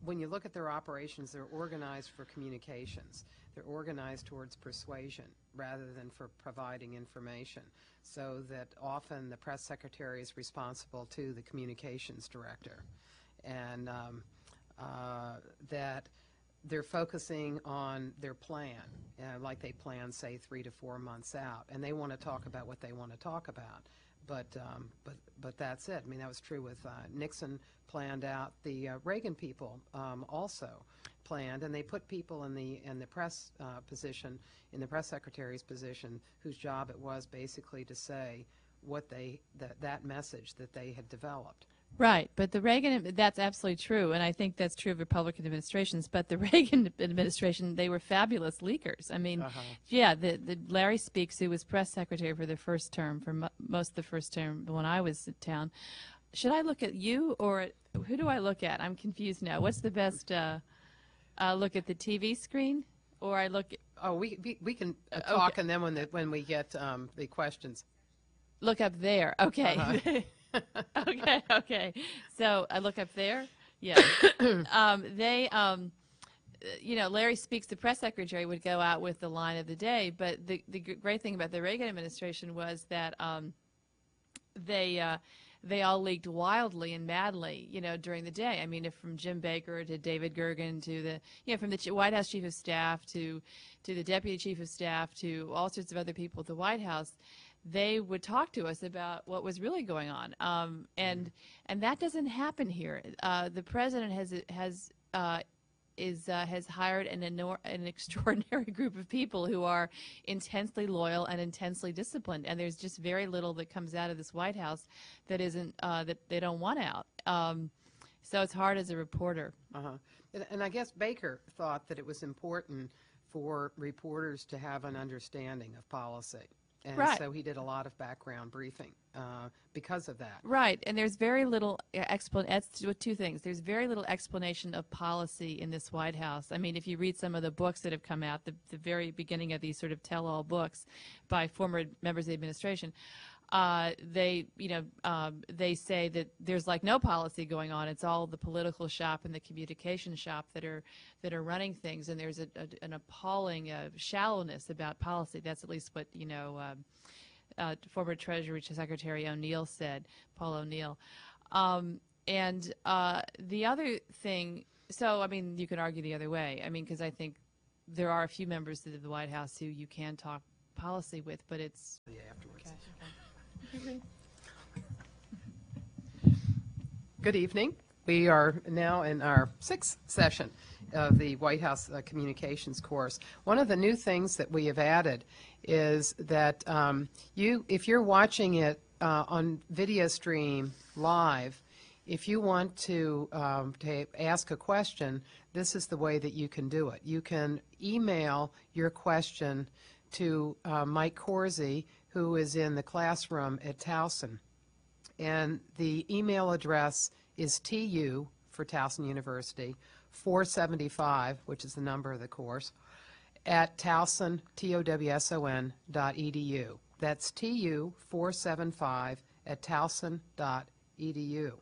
when you look at their operations, they're organized for communications. They're organized towards persuasion rather than for providing information. So that often the press secretary is responsible to the communications director. And um, uh, that they're focusing on their plan, uh, like they plan, say, three to four months out, and they want to talk about what they want to talk about. But um, but but that's it. I mean, that was true with uh, Nixon planned out. The uh, Reagan people um, also planned, and they put people in the in the press uh, position, in the press secretary's position, whose job it was basically to say what they that that message that they had developed.
Right, but the Reagan, that's absolutely true, and I think that's true of Republican administrations. But the Reagan administration, they were fabulous leakers. I mean, yeah, the, the Larry Speakes, who was press secretary for the first term, for mo- most of the first term when I was in town. Should I look at you or at, who do I look at? I'm confused now. What's the best? Uh, uh, look at the TV screen, or I look at,
Oh, we, we, we can uh,
okay.
talk and then when the, when we get, um, the questions.
look up there. Okay.
Uh-huh.
okay, okay. So I look up there. Yeah. um, they, um, you know, Larry Speakes, the press secretary, would go out with the line of the day. But the the great thing about the Reagan administration was that um, they. Uh, they all leaked wildly and madly, you know, during the day. I mean, if from Jim Baker to David Gergen to the, you know, from the White House chief of staff to, to the deputy chief of staff to all sorts of other people at the White House, they would talk to us about what was really going on, um, and and that doesn't happen here. Uh, the president has has uh, is uh, has hired an enor- an extraordinary group of people who are intensely loyal and intensely disciplined, and there's just very little that comes out of this White House that isn't uh, that they don't want out. Um, so it's hard as a reporter.
Uh-huh. And, and I guess Baker thought that it was important for reporters to have an understanding of policy. And
Right.
so he did a lot of background briefing uh, because of that.
Right, and there's very little explanation. With two things, there's very little explanation of policy in this White House. I mean, if you read some of the books that have come out, the, the very beginning of these sort of tell-all books by former members of the administration, uh, they, you know, um, they say that there's like no policy going on. It's all the political shop and the communication shop that are that are running things, and there's a, a, an appalling uh, shallowness about policy. That's at least what you know. Um, uh, former Treasury Secretary O'Neill said, Paul O'Neill. Um, and uh, the other thing, so I mean, you can argue the other way. I mean, because I think there are a few members of the White House who you can talk policy with, but it's.
Yeah, afterwards.
Okay.
Good evening. We are now in our sixth session of the White House uh, Communications course. One of the new things that we have added is that um, you, if you're watching it uh, on video stream live, if you want to, um, to ask a question, this is the way that you can do it. You can email your question to uh, Mike Corsi, who is in the classroom at Towson. And the email address is TU for Towson University, 475, which is the number of the course, at Towson, T-O-W-S-O-N dot edu. That's TU 475 at Towson dot edu.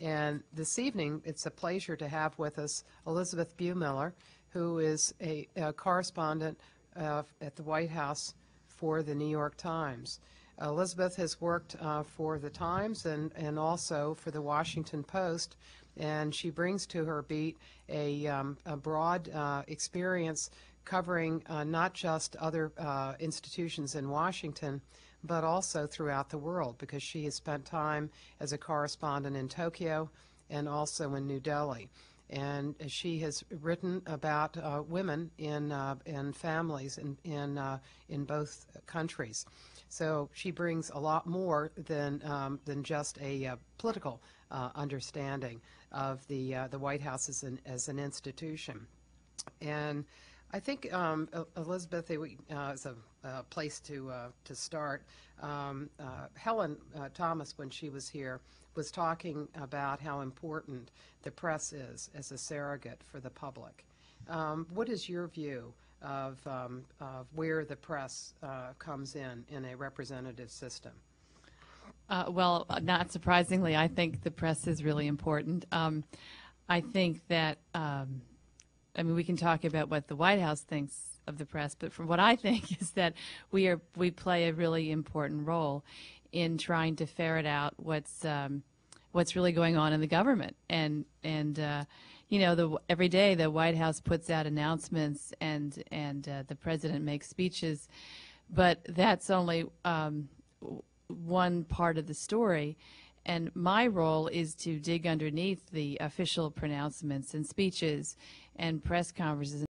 And this evening, it's a pleasure to have with us Elisabeth Bumiller, who is a, a correspondent uh, at the White House for the New York Times. Elisabeth has worked uh, for the Times and, and also for the Washington Post, and she brings to her beat a, um, a broad uh, experience covering uh, not just other uh, institutions in Washington, but also throughout the world, because she has spent time as a correspondent in Tokyo and also in New Delhi. And she has written about uh, women in, uh, in families in, in, uh, in both countries. So she brings a lot more than, um, than just a uh, political uh, understanding of the, uh, the White House as an, as an institution. And I think, um, Elisabeth, is a, a place to, uh, to start. Um, uh, Helen uh, Thomas, when she was here, was talking about how important the press is as a surrogate for the public. Um, what is your view of, um, of where the press uh, comes in in a representative system?
Well, not surprisingly, I think the press is really important. Um, I think that, um, I mean, we can talk about what the White House thinks of the press, but from what I think is that we are we play a really important role in trying to ferret out what's um, what's really going on in the government, and and uh, you know, the every day the White House puts out announcements and and uh, the president makes speeches, but that's only um, one part of the story. And my role is to dig underneath the official pronouncements and speeches and press conferences